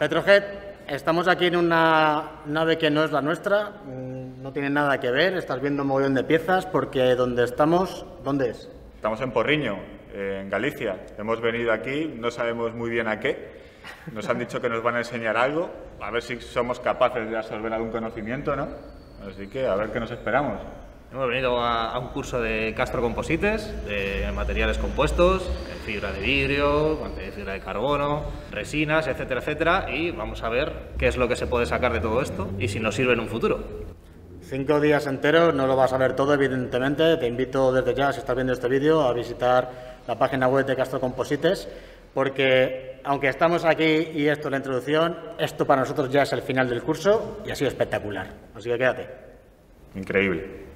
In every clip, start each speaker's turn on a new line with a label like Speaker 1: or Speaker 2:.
Speaker 1: Petrojet, estamos aquí en una nave que no es la nuestra, mm, no tiene nada que ver, estás viendo un mogollón de piezas, porque donde estamos, ¿dónde es?
Speaker 2: Estamos en Porriño, en Galicia. Hemos venido aquí, no sabemos muy bien a qué. Nos han dicho que nos van a enseñar algo, a ver si somos capaces de absorber algún conocimiento, ¿no? Así que a ver qué nos esperamos.
Speaker 3: Hemos venido a, a un curso de Castro Composites, de materiales compuestos, fibra de vidrio, fibra de carbono, resinas, etcétera, etcétera, y vamos a ver qué es lo que se puede sacar de todo esto y si nos sirve en un futuro.
Speaker 1: Cinco días enteros, no lo vas a ver todo, evidentemente. Te invito desde ya, si estás viendo este vídeo, a visitar la página web de Castro Composites, porque aunque estamos aquí y esto es la introducción, esto para nosotros ya es el final del curso y ha sido espectacular. Así que quédate.
Speaker 2: Increíble.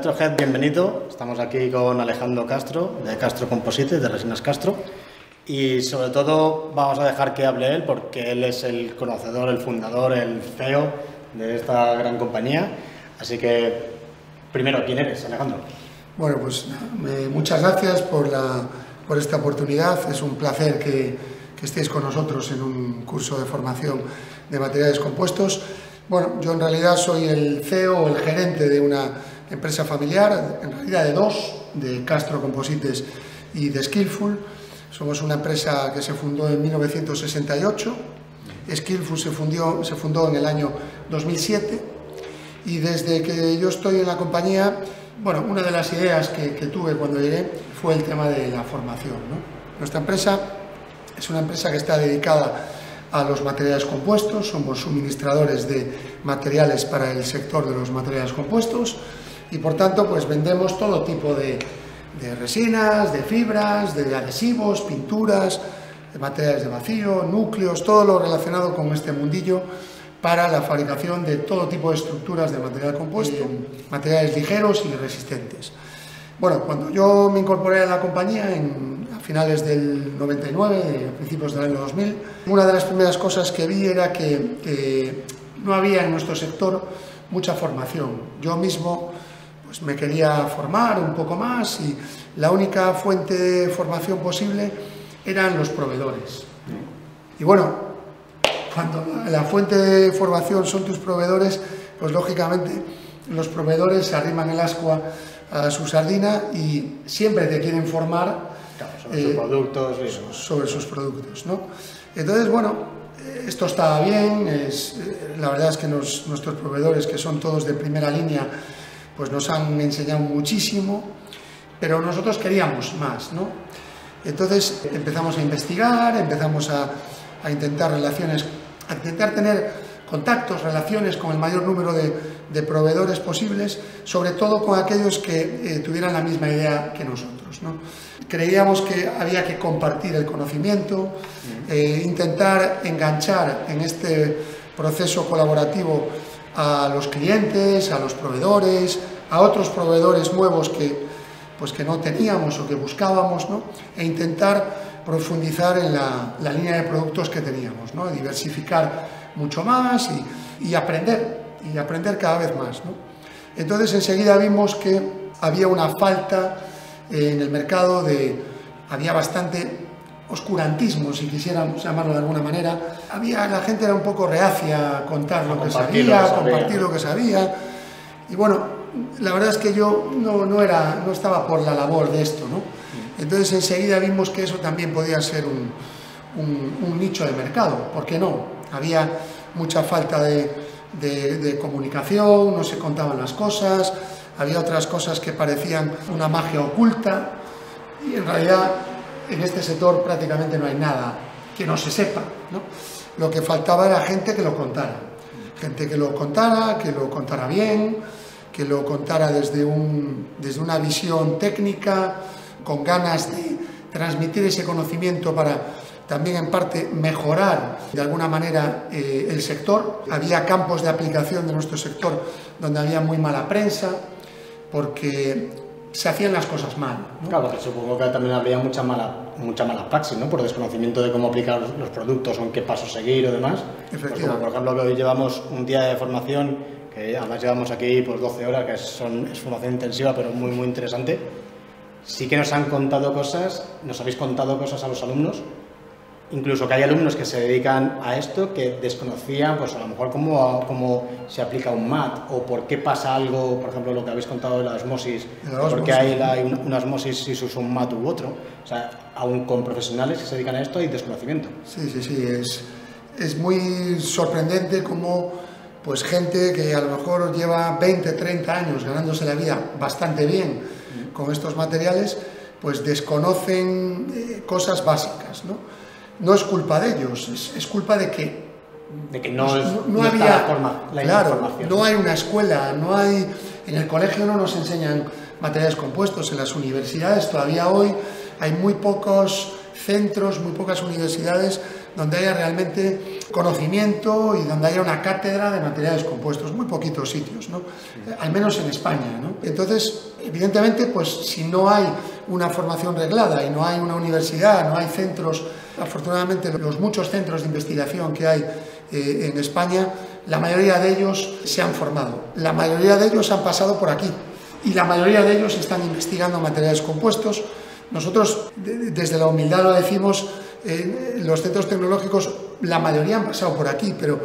Speaker 1: Petrohead, bienvenido. Estamos aquí con Alejandro Castro, de Castro Composites, de Resinas Castro. Y sobre todo vamos a dejar que hable él, porque él es el conocedor, el fundador, el CEO de esta gran compañía. Así que, primero, ¿quién eres, Alejandro?
Speaker 4: Bueno, pues eh, muchas gracias por, la, por esta oportunidad. Es un placer que, que estéis con nosotros en un curso de formación de materiales compuestos. Bueno, yo en realidad soy el CEO, el gerente de una empresa familiar, en realidad de dos, de Castro Composites y de Skillful. Somos una empresa que se fundó en 1968. Skillful se, fundió, se fundó en el año 2007 y desde que yo estoy en la compañía, bueno, una de las ideas que, que tuve cuando llegué fue el tema de la formación. Nuestra empresa es una empresa que está dedicada a los materiales compuestos, somos suministradores de materiales para el sector de los materiales compuestos y por tanto pues vendemos todo tipo de, de resinas, de fibras, de adhesivos, pinturas, de materiales de vacío, núcleos, todo lo relacionado con este mundillo para la fabricación de todo tipo de estructuras de material compuesto, materiales ligeros y resistentes. Bueno, cuando yo me incorporé a la compañía en, a finales del 99, a principios del año 2000, una de las primeras cosas que vi era que, que no había en nuestro sector mucha formación. Yo mismo pues, me quería formar un poco más y la única fuente de formación posible eran los proveedores. Y bueno, cuando la fuente de formación son tus proveedores, pues lógicamente los proveedores se arriman el ascua a su sardina y siempre te quieren formar
Speaker 1: Claro, sobre sus productos y-
Speaker 4: sobre sus productos. ¿no? Entonces, bueno, eh, esto está bien, es, eh, la verdad es que nos- nuestros proveedores, que son todos de primera línea, pues nos han enseñado muchísimo, pero nosotros queríamos más. ¿no? Entonces empezamos a investigar, empezamos a, a intentar relaciones, a intentar tener contactos, relaciones con el mayor número de, de proveedores posibles, sobre todo con aquellos que eh, tuvieran la misma idea que nosotros. ¿no? Creíamos que había que compartir el conocimiento, eh, intentar enganchar en este proceso colaborativo a los clientes, a los proveedores, a otros proveedores nuevos que, pues que no teníamos o que buscábamos, ¿no? e intentar profundizar en la, la línea de productos que teníamos, ¿no? diversificar mucho más y, y aprender, y aprender cada vez más. ¿no? Entonces enseguida vimos que había una falta en el mercado de, había bastante oscurantismo, si quisiéramos llamarlo de alguna manera. Había, la gente era un poco reacia a contar lo que
Speaker 1: compartir
Speaker 4: sabía,
Speaker 1: lo que
Speaker 4: a
Speaker 1: sabía,
Speaker 4: compartir
Speaker 1: ¿no?
Speaker 4: lo que sabía. Y bueno, la verdad es que yo no, no, era, no estaba por la labor de esto, ¿no? Entonces enseguida vimos que eso también podía ser un, un- un nicho de mercado, ¿por qué no? Había mucha falta de, de- de comunicación, no se contaban las cosas, había otras cosas que parecían una magia oculta y en realidad en este sector prácticamente no hay nada que no se sepa, ¿no? Lo que faltaba era gente que lo contara, gente que lo contara, que lo contara bien, que lo contara desde, un, desde una visión técnica, con ganas de transmitir ese conocimiento para también en parte mejorar de alguna manera eh, el sector. Había campos de aplicación de nuestro sector donde había muy mala prensa porque se hacían las cosas mal. ¿no?
Speaker 1: Claro, supongo que también habría mucha mala, mucha mala praxis, ¿no? Por desconocimiento de cómo aplicar los, productos o en qué pasos seguir o demás. Pues como
Speaker 4: Efectivamente.
Speaker 1: por ejemplo, hoy llevamos un día de formación, que además llevamos aquí pues 12 horas, que son, es formación intensiva, pero muy, muy interesante. Sí que nos han contado cosas, nos habéis contado cosas a los alumnos, incluso que hay alumnos que se dedican a esto que desconocían, pues a lo mejor cómo, cómo se aplica un MAT o por qué pasa algo, por ejemplo, lo que habéis contado de la osmosis, porque hay, la- hay un- una osmosis si se usa un MAT u otro. O sea, aún con profesionales que se dedican a esto hay desconocimiento.
Speaker 4: Sí, sí, sí, es, es muy sorprendente como pues gente que a lo mejor lleva 20, 30 años ganándose la vida bastante bien con estos materiales, pues desconocen eh, cosas básicas, ¿no? No es culpa de ellos, es, es culpa de que
Speaker 1: De que no,
Speaker 4: pues
Speaker 1: es,
Speaker 4: no,
Speaker 1: no
Speaker 4: había
Speaker 1: la, forma, la
Speaker 4: claro,
Speaker 1: información.
Speaker 4: no hay una escuela, no hay en el colegio no nos enseñan materiales compuestos, en las universidades todavía hoy hay muy pocos centros, muy pocas universidades donde haya realmente conocimiento y donde haya una cátedra de materiales compuestos, muy poquitos sitios, ¿no? Al menos en España. ¿no? Entonces, evidentemente, pues si no hay una formación reglada y no hay una universidad, no hay centros, afortunadamente los muchos centros de investigación que hay eh, en España, la mayoría de ellos se han formado, la mayoría de ellos han pasado por aquí y la mayoría de ellos están investigando materiales compuestos. Nosotros, de- desde la humildad lo decimos, eh, los centros tecnológicos, la mayoría han pasado por aquí, pero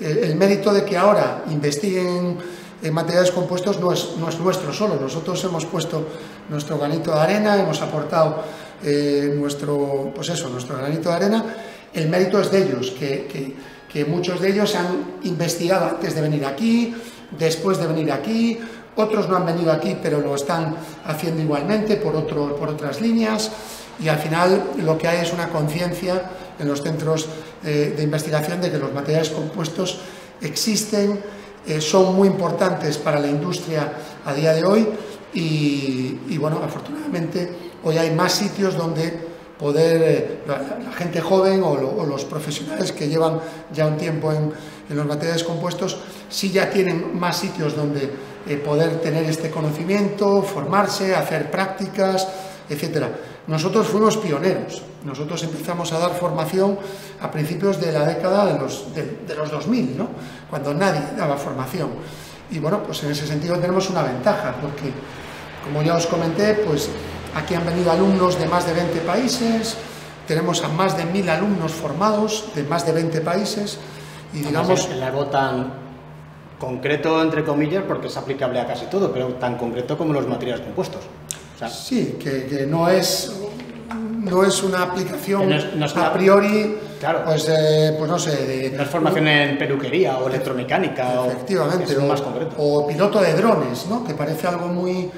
Speaker 4: eh, el mérito de que ahora investiguen en materiales compuestos no es, no es nuestro solo. Nosotros hemos puesto nuestro granito de arena, hemos aportado eh, nuestro, pues eso, nuestro granito de arena. El mérito es de ellos, que, que- que muchos de ellos han investigado antes de venir aquí, después de venir aquí, otros no han venido aquí, pero lo están haciendo igualmente por, otro, por otras líneas, y al final lo que hay es una conciencia en los centros eh, de investigación de que los materiales compuestos existen, eh, son muy importantes para la industria a día de hoy y, bueno, afortunadamente hoy hay más sitios donde poder, eh, la, gente joven o, los profesionales que llevan ya un tiempo en, los materiales compuestos, sí ya tienen más sitios donde poder tener este conocimiento, formarse, hacer prácticas, etcétera. Nosotros fuimos pioneros, nosotros empezamos a dar formación a principios de la década de los, de, los 2000, ¿no? cuando nadie daba formación. Y bueno, pues en ese sentido tenemos una ventaja, porque como ya os comenté, pues aquí han venido alumnos de más de 20 países, tenemos a más de 1000 alumnos formados de más de 20 países y digamos...
Speaker 1: El algo tan concreto, entre comillas, porque es aplicable a casi todo, pero tan concreto como los materiales compuestos
Speaker 4: sí, que, no es no es una aplicación a priori,
Speaker 1: claro,
Speaker 4: pues, eh, pues no sé, de...
Speaker 1: No es formación en peluquería o electromecánica.
Speaker 4: Efectivamente,
Speaker 1: o, más concreto.
Speaker 4: o piloto de drones, ¿no? que parece algo muy,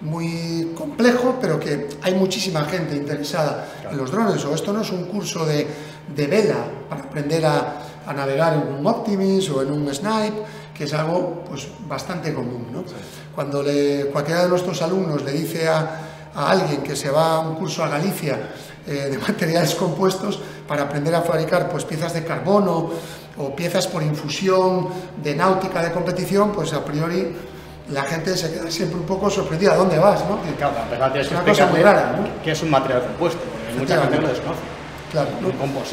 Speaker 4: muy complejo, pero que hay muchísima gente interesada en los drones. O esto no es un curso de, de vela para aprender a, a, navegar en un Optimus o en un Snipe, que es algo pues, bastante común. ¿no? Cuando le, cualquiera de nuestros alumnos le dice a, alguien que se va a un curso a Galicia eh, de materiales compuestos para aprender a fabricar pues, piezas de carbono o piezas por infusión de náutica de competición, pues a priori la gente se queda siempre un poco sorprendida. ¿A dónde vas? ¿no?
Speaker 1: es una cosa muy rara. ¿no? ¿Qué es un material compuesto? Porque mucha gente lo desconoce.
Speaker 4: Claro,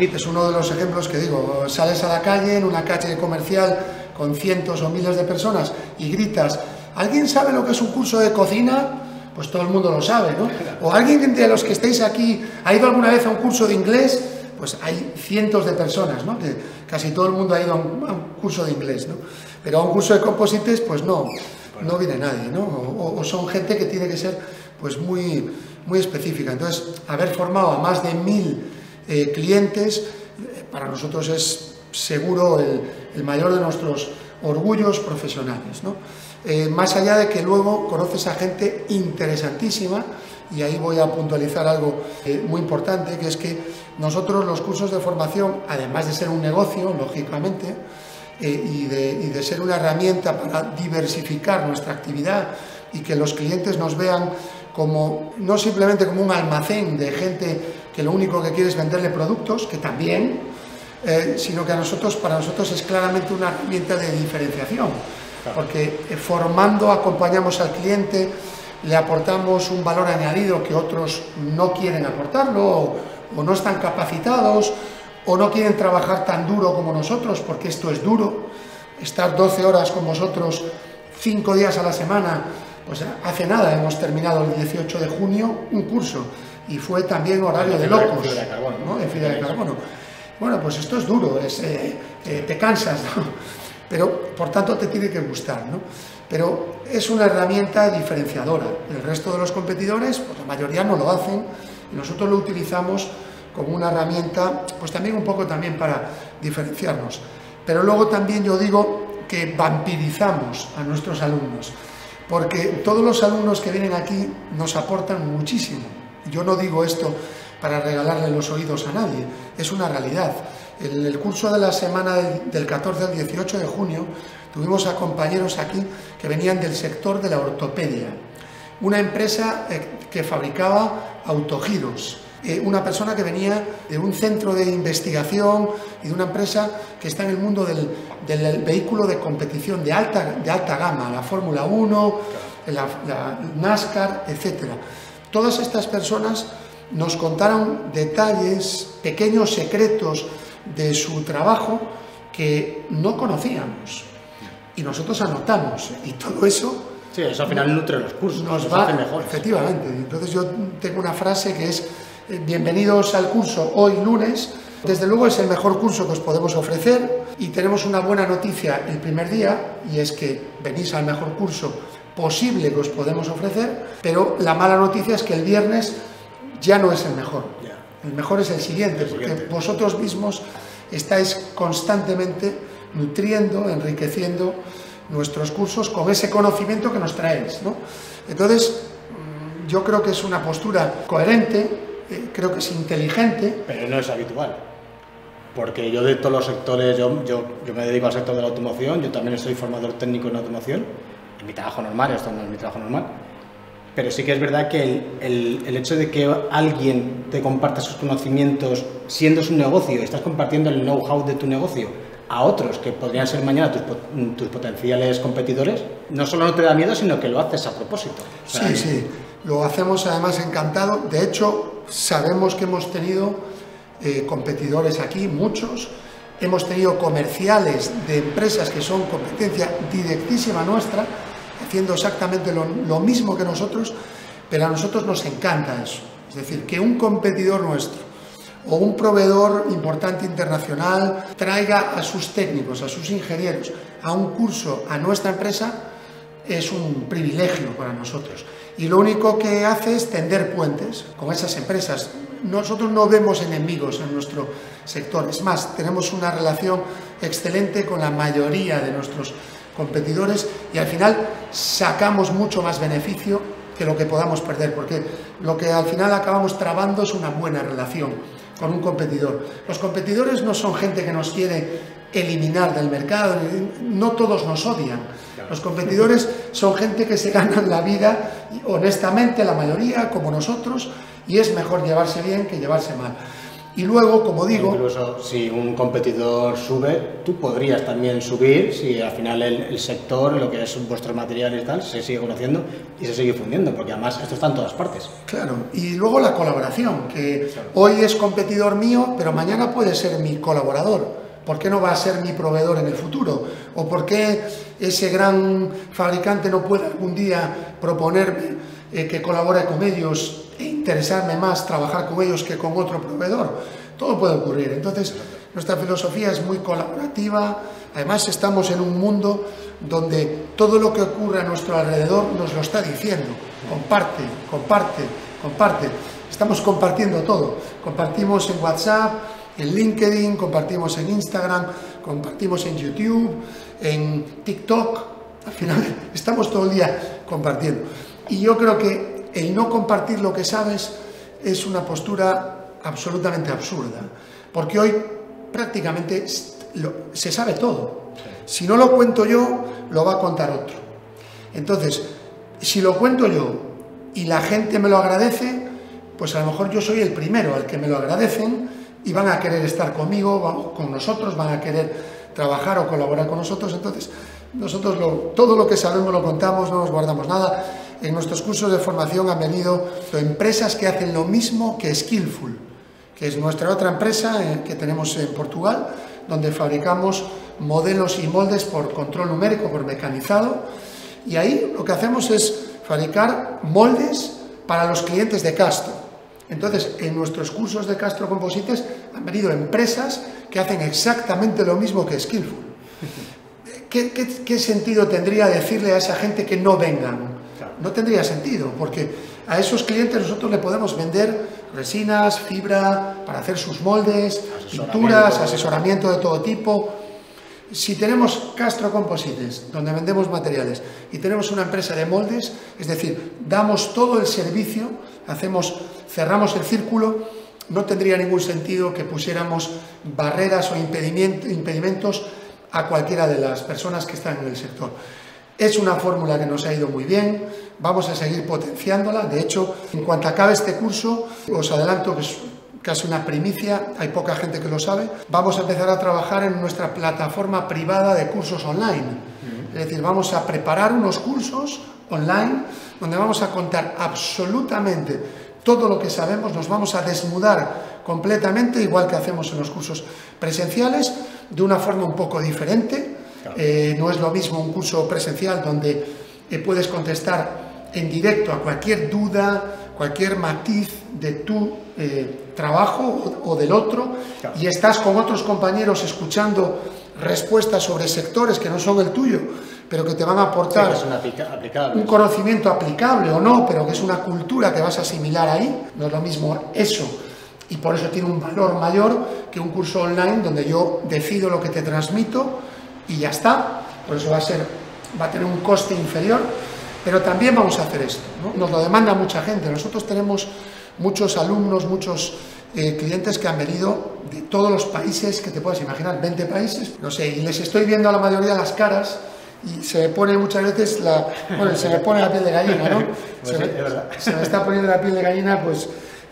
Speaker 4: es uno de los ejemplos que digo, sales a la calle en una calle comercial con cientos o miles de personas y gritas ¿Alguien sabe lo que es un curso de cocina? Pues todo el mundo lo sabe, ¿no? O alguien de los que estéis aquí ha ido alguna vez a un curso de inglés, pues hay cientos de personas, ¿no? Que casi todo el mundo ha ido a un, curso de inglés, ¿no? Pero a un curso de composites, pues no, no viene nadie, ¿no? O, son gente que tiene que ser, pues muy, muy específica. Entonces, haber formado a más de mil eh, clientes, eh, para nosotros es seguro el, el mayor de nuestros orgullos profesionales, ¿no? Eh, más allá de que luego conoces a gente interesantísima, y ahí voy a puntualizar algo eh, muy importante, que es que nosotros los cursos de formación, además de ser un negocio, lógicamente, eh, y, de, ser una herramienta para diversificar nuestra actividad y que los clientes nos vean como no simplemente como un almacén de gente que lo único que quiere es venderle productos, que también, sino que a nosotros, para nosotros es claramente una herramienta de diferenciación porque eh, formando acompañamos al cliente, le aportamos un valor añadido que otros no quieren aportarlo o, no están capacitados o no quieren trabajar tan duro como nosotros, porque esto es duro, estar 12 horas con vosotros 5 días a la semana, pues hace nada hemos terminado el 18 de junio un curso y fue también horario de locos, de carbono, ¿no? en fibra de carbono. Bueno, pues esto es duro, es, eh, eh, te cansas, ¿no? Pero por tanto te tiene que gustar, ¿no? Pero es una herramienta diferenciadora. El resto de los competidores, pues la mayoría no lo hacen nosotros lo utilizamos como una herramienta, pues también un poco también para diferenciarnos. Pero luego también yo digo que vampirizamos a nuestros alumnos, porque todos los alumnos que vienen aquí nos aportan muchísimo. Yo no digo esto para regalarle los oídos a nadie, es una realidad. En el curso de la semana del 14 al 18 de junio tuvimos a compañeros aquí que venían del sector de la ortopedia, una empresa eh, que fabricaba autogiros, eh, una persona que venía de un centro de investigación y de una empresa que está en el mundo del, vehículo de competición de alta, de alta gama, la Fórmula 1, la, la NASCAR, etc. Todas estas personas nos contaron detalles, pequeños secretos de su trabajo que no conocíamos. Y nosotros anotamos. Y todo eso...
Speaker 1: Sí, eso al final nutre los cursos,
Speaker 4: nos, va mejor. Efectivamente. Entonces yo tengo una frase que es, eh, bienvenidos al curso hoy lunes. Desde luego es el mejor curso que os podemos ofrecer y tenemos una buena noticia el primer día y es que venís al mejor curso posible que os podemos ofrecer, pero la mala noticia es que el viernes ya no es el mejor. El mejor es el siguiente, porque vosotros mismos estáis constantemente nutriendo, enriqueciendo nuestros cursos con ese conocimiento que nos traéis. ¿no? Entonces, mm, yo creo que es una postura coherente, eh, creo que es inteligente.
Speaker 1: Pero no es habitual. Porque yo de todos los sectores, yo, yo, yo me dedico al sector de la automoción, yo también soy formador técnico en automoción, en mi trabajo normal, esto no es mi trabajo normal, pero sí que es verdad que el, el, hecho de que alguien te comparte sus conocimientos siendo su negocio, estás compartiendo el know-how de tu negocio a otros que podrían ser mañana tus, tus, potenciales competidores, no solo no te da miedo, sino que lo haces a propósito.
Speaker 4: Sí, sí, lo hacemos además encantado. De hecho, sabemos que hemos tenido eh, competidores aquí, muchos. Hemos tenido comerciales de empresas que son competencia directísima nuestra, haciendo exactamente lo, lo mismo que nosotros, pero a nosotros nos encanta eso. Es decir, que un competidor nuestro o un proveedor importante internacional traiga a sus técnicos, a sus ingenieros, a un curso a nuestra empresa, es un privilegio para nosotros. Y lo único que hace es tender puentes con esas empresas. Nosotros no vemos enemigos en nuestro sector, es más, tenemos una relación excelente con la mayoría de nuestros competidores y al final sacamos mucho más beneficio que lo que podamos perder, porque lo que al final acabamos trabando es una buena relación con un competidor. Los competidores no son gente que nos quiere eliminar del mercado, no todos nos odian. Los competidores son gente que se ganan la vida honestamente, la mayoría, como nosotros, y es mejor llevarse bien que llevarse mal. Y luego, como digo...
Speaker 1: Incluso si un competidor sube, tú podrías también subir si al final el, el sector, lo que es vuestros materiales y tal, se sigue conociendo y se sigue fundiendo, porque además esto está en todas partes.
Speaker 4: Claro, y luego la colaboración, que hoy es competidor mío, pero mañana puede ser mi colaborador. ¿Por qué no va a ser mi proveedor en el futuro? ¿O por qué ese gran fabricante no puede algún día proponerme eh, que colabore con ellos e interesarme más trabajar con ellos que con otro proveedor. Todo puede ocurrir. Entonces, nuestra filosofía es muy colaborativa. Además, estamos en un mundo donde todo lo que ocurre a nuestro alrededor nos lo está diciendo. Comparte, comparte, comparte. Estamos compartiendo todo. Compartimos en WhatsApp, en LinkedIn, compartimos en Instagram, compartimos en YouTube, en TikTok. Al final, estamos todo el día compartiendo. Y yo creo que el no compartir lo que sabes es una postura absolutamente absurda, porque hoy prácticamente se sabe todo. Si no lo cuento yo, lo va a contar otro. Entonces, si lo cuento yo y la gente me lo agradece, pues a lo mejor yo soy el primero al que me lo agradecen y van a querer estar conmigo, con nosotros, van a querer trabajar o colaborar con nosotros. Entonces, nosotros lo, todo lo que sabemos lo contamos, no nos guardamos nada en nuestros cursos de formación han venido empresas que hacen lo mismo que Skillful, que es nuestra otra empresa eh, que tenemos en Portugal, donde fabricamos modelos y moldes por control numérico, por mecanizado, y ahí lo que hacemos es fabricar moldes para los clientes de Castro. Entonces, en nuestros cursos de Castro Composites han venido empresas que hacen exactamente lo mismo que Skillful. ¿Qué, qué, qué sentido tendría decirle a esa gente que no vengan? No tendría sentido, porque a esos clientes nosotros le podemos vender resinas, fibra, para hacer sus moldes, pinturas, asesoramiento de todo tipo. Si tenemos Castro Composites, donde vendemos materiales, y tenemos una empresa de moldes, es decir, damos todo el servicio, hacemos, cerramos el círculo, no tendría ningún sentido que pusiéramos barreras o impedimentos a cualquiera de las personas que están en el sector. Es una fórmula que nos ha ido muy bien, vamos a seguir potenciándola. De hecho, en cuanto acabe este curso, os adelanto que es casi una primicia, hay poca gente que lo sabe, vamos a empezar a trabajar en nuestra plataforma privada de cursos online. Es decir, vamos a preparar unos cursos online donde vamos a contar absolutamente todo lo que sabemos, nos vamos a desnudar completamente, igual que hacemos en los cursos presenciales, de una forma un poco diferente eh, no es lo mismo un curso presencial donde eh, puedes contestar en directo a cualquier duda, cualquier matiz de tu eh, trabajo o, o, del otro claro. y estás con otros compañeros escuchando respuestas sobre sectores que no son el tuyo, pero que te van a aportar
Speaker 1: sí,
Speaker 4: un conocimiento aplicable o no, pero que es una cultura que vas a asimilar ahí. No es lo mismo eso y por eso tiene un valor mayor que un curso online donde yo decido lo que te transmito y ya está. Por eso va a ser va a tener un coste inferior, pero también vamos a hacer esto. Nos lo demanda mucha gente. Nosotros tenemos muchos alumnos, muchos eh, clientes que han venido de todos los países que te puedas imaginar, 20 países, no sé, y les estoy viendo a la mayoría las caras y se me pone muchas veces la, bueno, se me pone la piel de gallina, ¿no? Pues se, me, está poniendo la piel de gallina, pues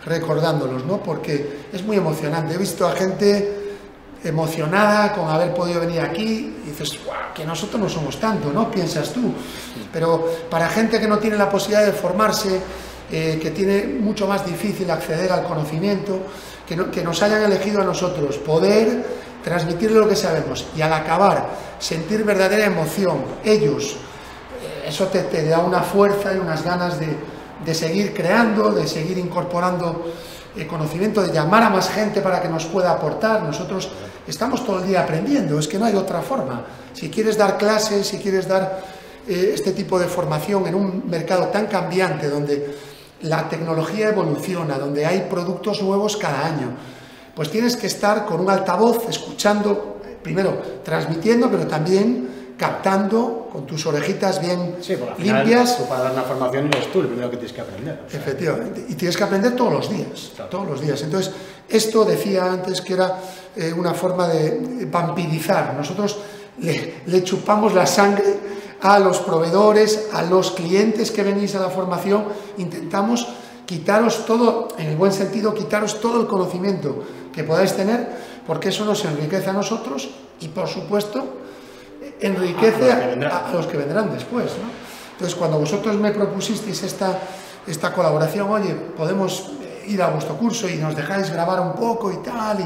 Speaker 4: recordándolos, ¿no? Porque es muy emocionante. He visto a gente emocionada con haber podido venir aquí dices, que nosotros no somos tanto, ¿no? Piensas tú. Pero para gente que no tiene la posibilidad de formarse, eh, que tiene mucho más difícil acceder al conocimiento, que, que nos hayan elegido a nosotros, poder transmitirle lo que sabemos y al acabar sentir verdadera emoción, ellos, eh, eso te, te, da una fuerza y unas ganas de, de seguir creando, de seguir incorporando eh, conocimiento, de llamar a más gente para que nos pueda aportar. Nosotros estamos todo el día aprendiendo, es que no hay otra forma. Si quieres dar clases, si quieres dar eh, este tipo de formación en un mercado tan cambiante, donde la tecnología evoluciona, donde hay productos nuevos cada año, pues tienes que estar con un altavoz escuchando, primero transmitiendo, pero también captando con tus orejitas bien
Speaker 1: sí,
Speaker 4: limpias.
Speaker 1: Tú para dar una formación eres tú el primero que tienes que aprender.
Speaker 4: Efectivamente, y tienes que aprender todos los días, todos los días. Entonces, esto decía antes que era eh, una forma de vampirizar. Nosotros le, le chupamos la sangre a los proveedores, a los clientes que venís a la formación, intentamos quitaros todo, en el buen sentido, quitaros todo el conocimiento que podáis tener, porque eso nos enriquece a nosotros y, por supuesto, enriquece a, los que vendrán después. Entonces, cuando vosotros me propusisteis esta, esta colaboración, oye, podemos ir a vuestro curso y nos dejáis grabar un poco y tal,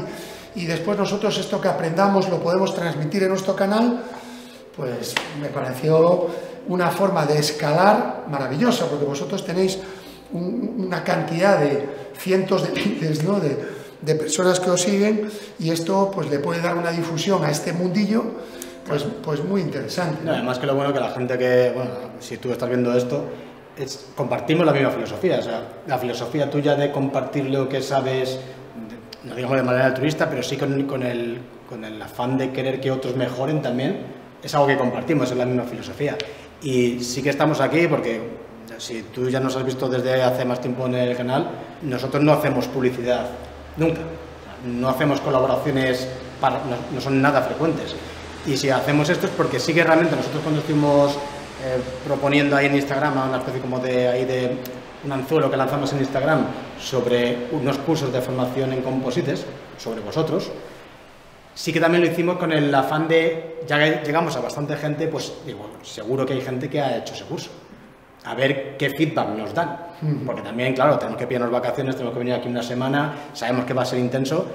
Speaker 4: y, y después nosotros esto que aprendamos lo podemos transmitir en nuestro canal, pues me pareció una forma de escalar maravillosa, porque vosotros tenéis una cantidad de cientos de miles ¿no? de, de, personas que os siguen y esto pues le puede dar una difusión a este mundillo pues, pues muy interesante.
Speaker 1: No, además que lo bueno que la gente que, bueno, si tú estás viendo esto, es, compartimos la misma filosofía, o sea, la filosofía tuya de compartir lo que sabes, no digamos de manera altruista, pero sí con, con, el, con el afán de querer que otros mejoren también, es algo que compartimos, es la misma filosofía. Y sí que estamos aquí porque si tú ya nos has visto desde hace más tiempo en el canal, nosotros no hacemos publicidad, nunca. No hacemos colaboraciones, para, no, no, son nada frecuentes. Y si hacemos esto es porque sí que realmente nosotros cuando estuvimos eh, proponiendo ahí en Instagram una especie como de, ahí de un anzuelo que lanzamos en Instagram sobre unos cursos de formación en composites, sobre vosotros, sí que también lo hicimos con el afán de, ya que llegamos a bastante gente, pues digo, seguro que hay gente que ha hecho ese curso a ver qué feedback nos dan. Porque también, claro, tenemos que pillarnos vacaciones, tenemos que venir aquí una semana, sabemos que va a ser intenso,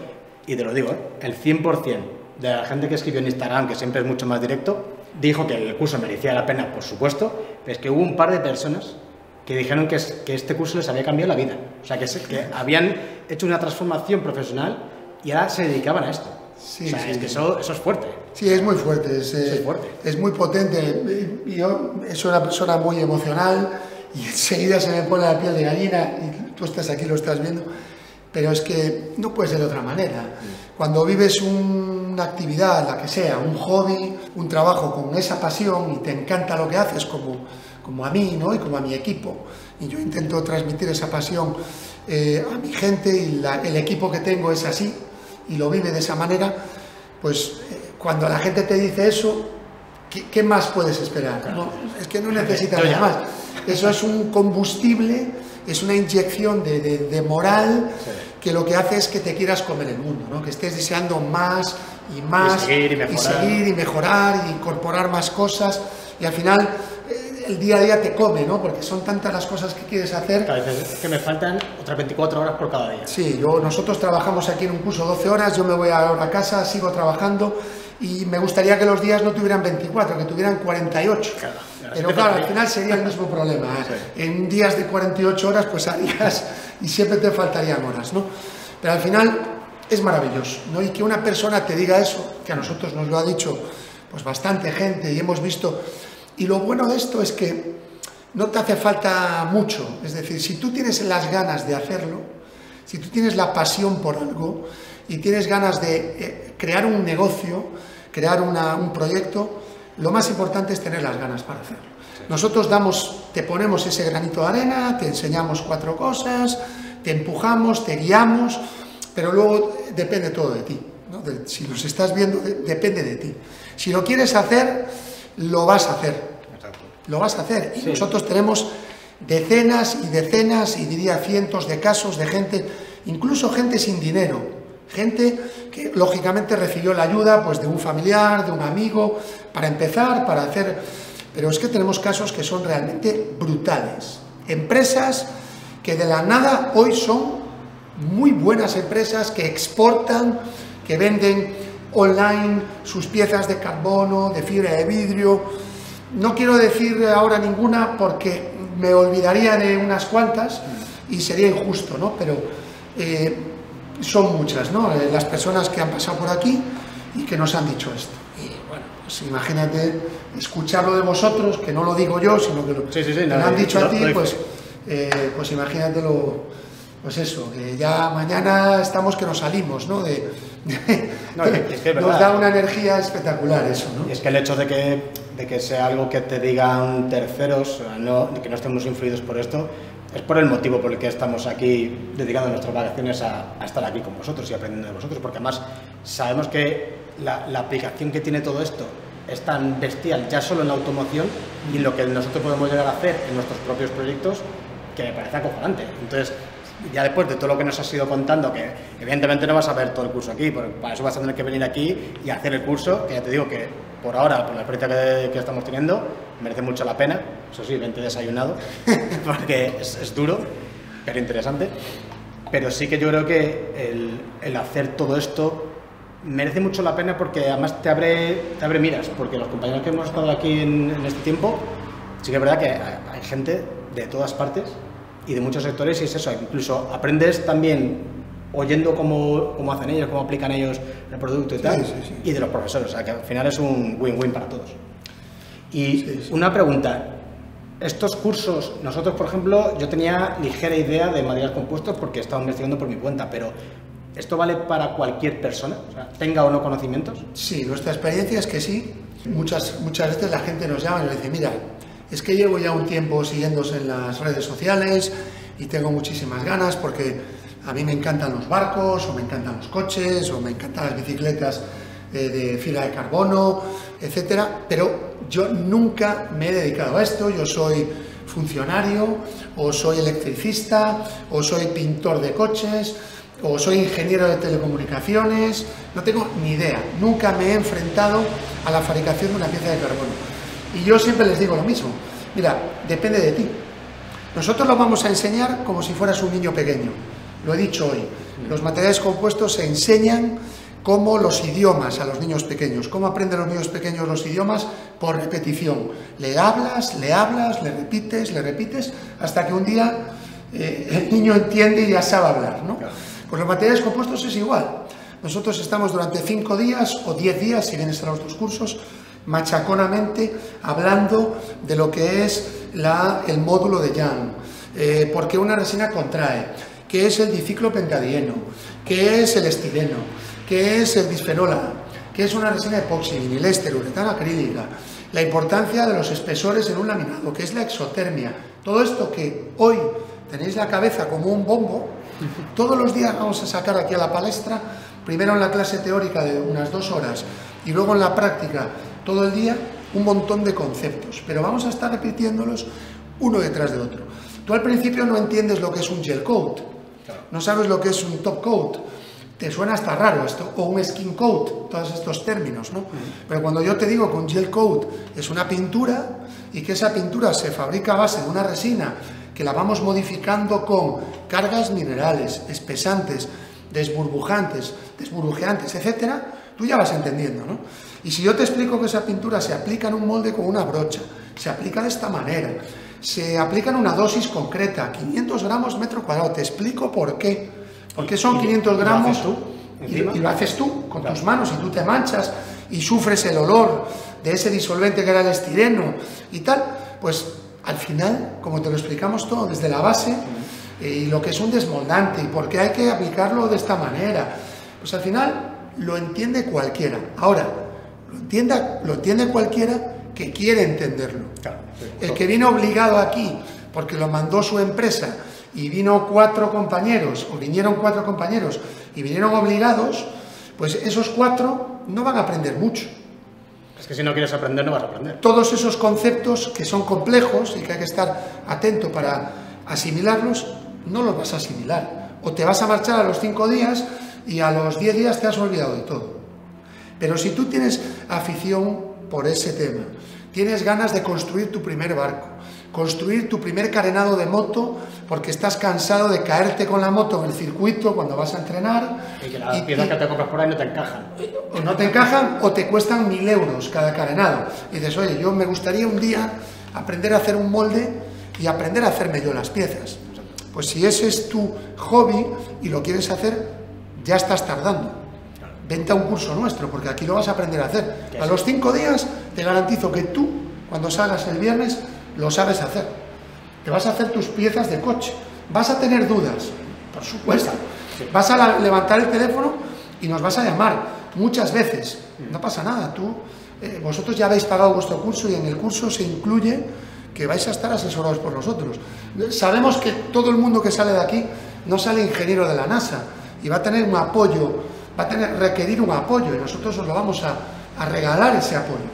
Speaker 1: y te lo digo, ¿eh? el 100% de la gente que escribió en Instagram, que siempre es mucho más directo, dijo que el curso merecía la pena, por supuesto, pero es que hubo un par de personas que dijeron que, es, que este curso les había cambiado la vida. O sea, que, es, que habían hecho una transformación profesional y ahora se dedicaban a esto.
Speaker 4: Sí,
Speaker 1: o sea,
Speaker 4: sí,
Speaker 1: es que eso, eso, es fuerte.
Speaker 4: Sí, es muy fuerte. Es,
Speaker 1: es, fuerte.
Speaker 4: es muy potente. Yo soy una persona muy emocional y enseguida se me pone la piel de gallina y tú estás aquí, lo estás viendo. Pero es que no puede ser de otra manera. Cuando vives una actividad, la que sea, un hobby, un trabajo con esa pasión y te encanta lo que haces, como, como a mí ¿no? y como a mi equipo, y yo intento transmitir esa pasión eh, a mi gente y la, el equipo que tengo es así, y lo vive de esa manera, pues eh, cuando la gente te dice eso, ¿qué, qué más puedes esperar? No, es que no necesitas nada más. Eso es un combustible, es una inyección de, de, de moral que lo que hace es que te quieras comer el mundo, ¿no? que estés deseando más y más
Speaker 1: y seguir y,
Speaker 4: y, seguir, y mejorar y incorporar más cosas y al final eh, el día a día te come, ¿no? Porque son tantas las cosas que quieres hacer.
Speaker 1: Claro, es que me faltan otras 24 horas por cada día.
Speaker 4: Sí, yo, nosotros trabajamos aquí en un curso 12 horas, yo me voy ahora a casa, sigo trabajando y me gustaría que los días no tuvieran 24, que tuvieran 48.
Speaker 1: Claro,
Speaker 4: Pero claro, al final sería el mismo problema. ¿eh? En días de 48 horas pues harías y siempre te faltarían horas, ¿no? Pero al final es maravilloso, ¿no? Y que una persona te diga eso, que a nosotros nos lo ha dicho pues bastante gente y hemos visto y lo bueno de esto es que no te hace falta mucho, es decir, si tú tienes las ganas de hacerlo, si tú tienes la pasión por algo y tienes ganas de eh, crear un negocio, crear una, un proyecto, lo más importante es tener las ganas para hacerlo. Nosotros damos, te ponemos ese granito de arena, te enseñamos cuatro cosas, te empujamos, te guiamos, pero luego depende todo de ti. si los estás viendo, depende de ti. Si lo quieres hacer, lo vas a hacer. Lo vas a hacer. Y nosotros tenemos decenas y decenas, y diría cientos de casos de gente, incluso gente sin dinero, gente que lógicamente recibió la ayuda pues, de un familiar, de un amigo, para empezar, para hacer... Pero es que tenemos casos que son realmente brutales. Empresas que de la nada hoy son muy buenas empresas que exportan, que venden online sus piezas de carbono, de fibra de vidrio. No quiero decir ahora ninguna porque me olvidaría de unas cuantas y sería injusto, ¿no? Pero eh, son muchas, ¿no? Eh, las personas que han pasado por aquí y que nos han dicho esto. Y bueno, pues imagínate escucharlo de vosotros, que no lo digo yo, sino que lo, han dicho a ti, pues, eh, pues imagínate lo, pues eso, que ya mañana estamos que nos salimos, ¿no? De, nos da una energía espectacular eso, ¿no?
Speaker 1: Y es que el hecho de que, de que sea algo que te digan terceros, no, que no estemos influidos por esto, es por el motivo por el que estamos aquí dedicando nuestras vacaciones a, estar aquí con vosotros y aprendiendo de vosotros, porque además sabemos que la, la, aplicación que tiene todo esto es tan bestial ya solo en la automoción y lo que nosotros podemos llegar a hacer en nuestros propios proyectos que me parece acojonante. Entonces, ya después de todo lo que nos has ido contando, que evidentemente no vas a ver todo el curso aquí, para eso vas a tener que venir aquí y hacer el curso, que ya te digo que por ahora, por la experiencia que, estamos teniendo, merece mucho la pena. Eso sí, vente desayunado, porque es, duro, pero interesante. Pero sí que yo creo que el, hacer todo esto merece mucho la pena porque además te abre, te abre miras, porque los compañeros que hemos estado aquí en, en este tiempo, sí que es verdad que hay gente de todas partes y de muchos sectores y es eso, incluso aprendes también oyendo cómo, cómo hacen ellos, cómo aplican ellos el producto y tal, y de los profesores, o sea que al final es un win-win para todos. Y una pregunta, estos cursos, nosotros por ejemplo, yo tenía ligera idea de materiales compuestos porque estaba investigando por mi cuenta, pero ¿esto vale para cualquier persona, tenga o no conocimientos?
Speaker 4: Sí, nuestra experiencia es que sí. Muchas, muchas veces la gente nos llama y nos dice, mira, es que llevo ya un tiempo siguiéndose en las redes sociales y tengo muchísimas ganas porque a mí me encantan los barcos o me encantan los coches o me encantan las bicicletas de, fila de carbono, etcétera, pero yo nunca me he dedicado a esto, yo soy funcionario o soy electricista o soy pintor de coches o soy ingeniero de telecomunicaciones, no tengo ni idea, nunca me he enfrentado a la fabricación de una pieza de carbono. Y yo siempre les digo lo mismo, mira, depende de ti. Nosotros lo vamos a enseñar como si fueras un niño pequeño, lo he dicho hoy. Los materiales compuestos se enseñan como los idiomas a los niños pequeños. ¿Cómo aprenden los niños pequeños los idiomas? Por repetición. Le hablas, le hablas, le repites, le repites, hasta que un día eh, el niño entiende y ya sabe hablar. ¿no? Pues los materiales compuestos es igual. Nosotros estamos durante cinco días o diez días, si vienes a los dos cursos, machaconamente hablando de lo que es el módulo de Young, eh, porque una resina contrae, qué es el diciclo pentadieno, qué es el estileno, qué es el bisfenola, qué es una resina epoxi, vinilester, uretana acrílica, la importancia de los espesores en un laminado, que es la exotermia, todo esto que hoy tenéis la cabeza como un bombo, todos los días vamos a sacar aquí a la palestra, primero en la clase teórica de unas dos horas y luego en la práctica todo el día un montón de conceptos, pero vamos a estar repitiéndolos uno detrás de otro. Tú al principio no entiendes lo que es un gel coat, no sabes lo que es un top coat, te suena hasta raro esto, o un skin coat, todos estos términos, ¿no? Pero cuando yo te digo que un gel coat es una pintura y que esa pintura se fabrica a base de una resina que la vamos modificando con cargas minerales, espesantes, desburbujantes, desburbujeantes, etcétera, tú ya vas entendiendo, ¿no? Y si yo te explico que esa pintura se aplica en un molde con una brocha, se aplica de esta manera, se aplica en una dosis concreta, 500 gramos metro cuadrado, te explico por qué. Porque son 500 gramos
Speaker 1: tú,
Speaker 4: y, lo haces tú con tus manos y tú te manchas y sufres el olor de ese disolvente que era el estireno y tal, pues al final, como te lo explicamos todo desde la base, eh, y lo que es un desmoldante y por qué hay que aplicarlo de esta manera, pues al final lo entiende cualquiera. Ahora, lo, entienda, lo entiende cualquiera que quiere entenderlo. El que viene obligado aquí porque lo mandó su empresa y vino cuatro compañeros, o vinieron cuatro compañeros y vinieron obligados, pues esos cuatro no van a aprender mucho.
Speaker 1: Es que si no quieres aprender, no vas a aprender.
Speaker 4: Todos esos conceptos que son complejos y que hay que estar atento para asimilarlos, no los vas a asimilar. O te vas a marchar a los cinco días y a los diez días te has olvidado de todo. Pero si tú tienes afición por ese tema, tienes ganas de construir tu primer barco, construir tu primer carenado de moto porque estás cansado de caerte con la moto en el circuito cuando vas a entrenar.
Speaker 1: Y que las piezas que te compras por ahí no te encajan.
Speaker 4: O no te encajan o te cuestan mil euros cada carenado. Y dices, oye, yo me gustaría un día aprender a hacer un molde y aprender a hacerme yo las piezas. Pues si ese es tu hobby y lo quieres hacer, ya estás tardando. Vente a un curso nuestro, porque aquí lo vas a aprender a hacer. A los cinco días te garantizo que tú, cuando salgas el viernes, lo sabes hacer. Te vas a hacer tus piezas de coche. Vas a tener dudas, por supuesto. Vas a levantar el teléfono y nos vas a llamar muchas veces. No pasa nada, tú, eh, vosotros ya habéis pagado vuestro curso y en el curso se incluye que vais a estar asesorados por nosotros. Sabemos que todo el mundo que sale de aquí no sale ingeniero de la NASA y va a tener un apoyo, va a tener, requerir un apoyo y nosotros os lo vamos a, regalar ese apoyo.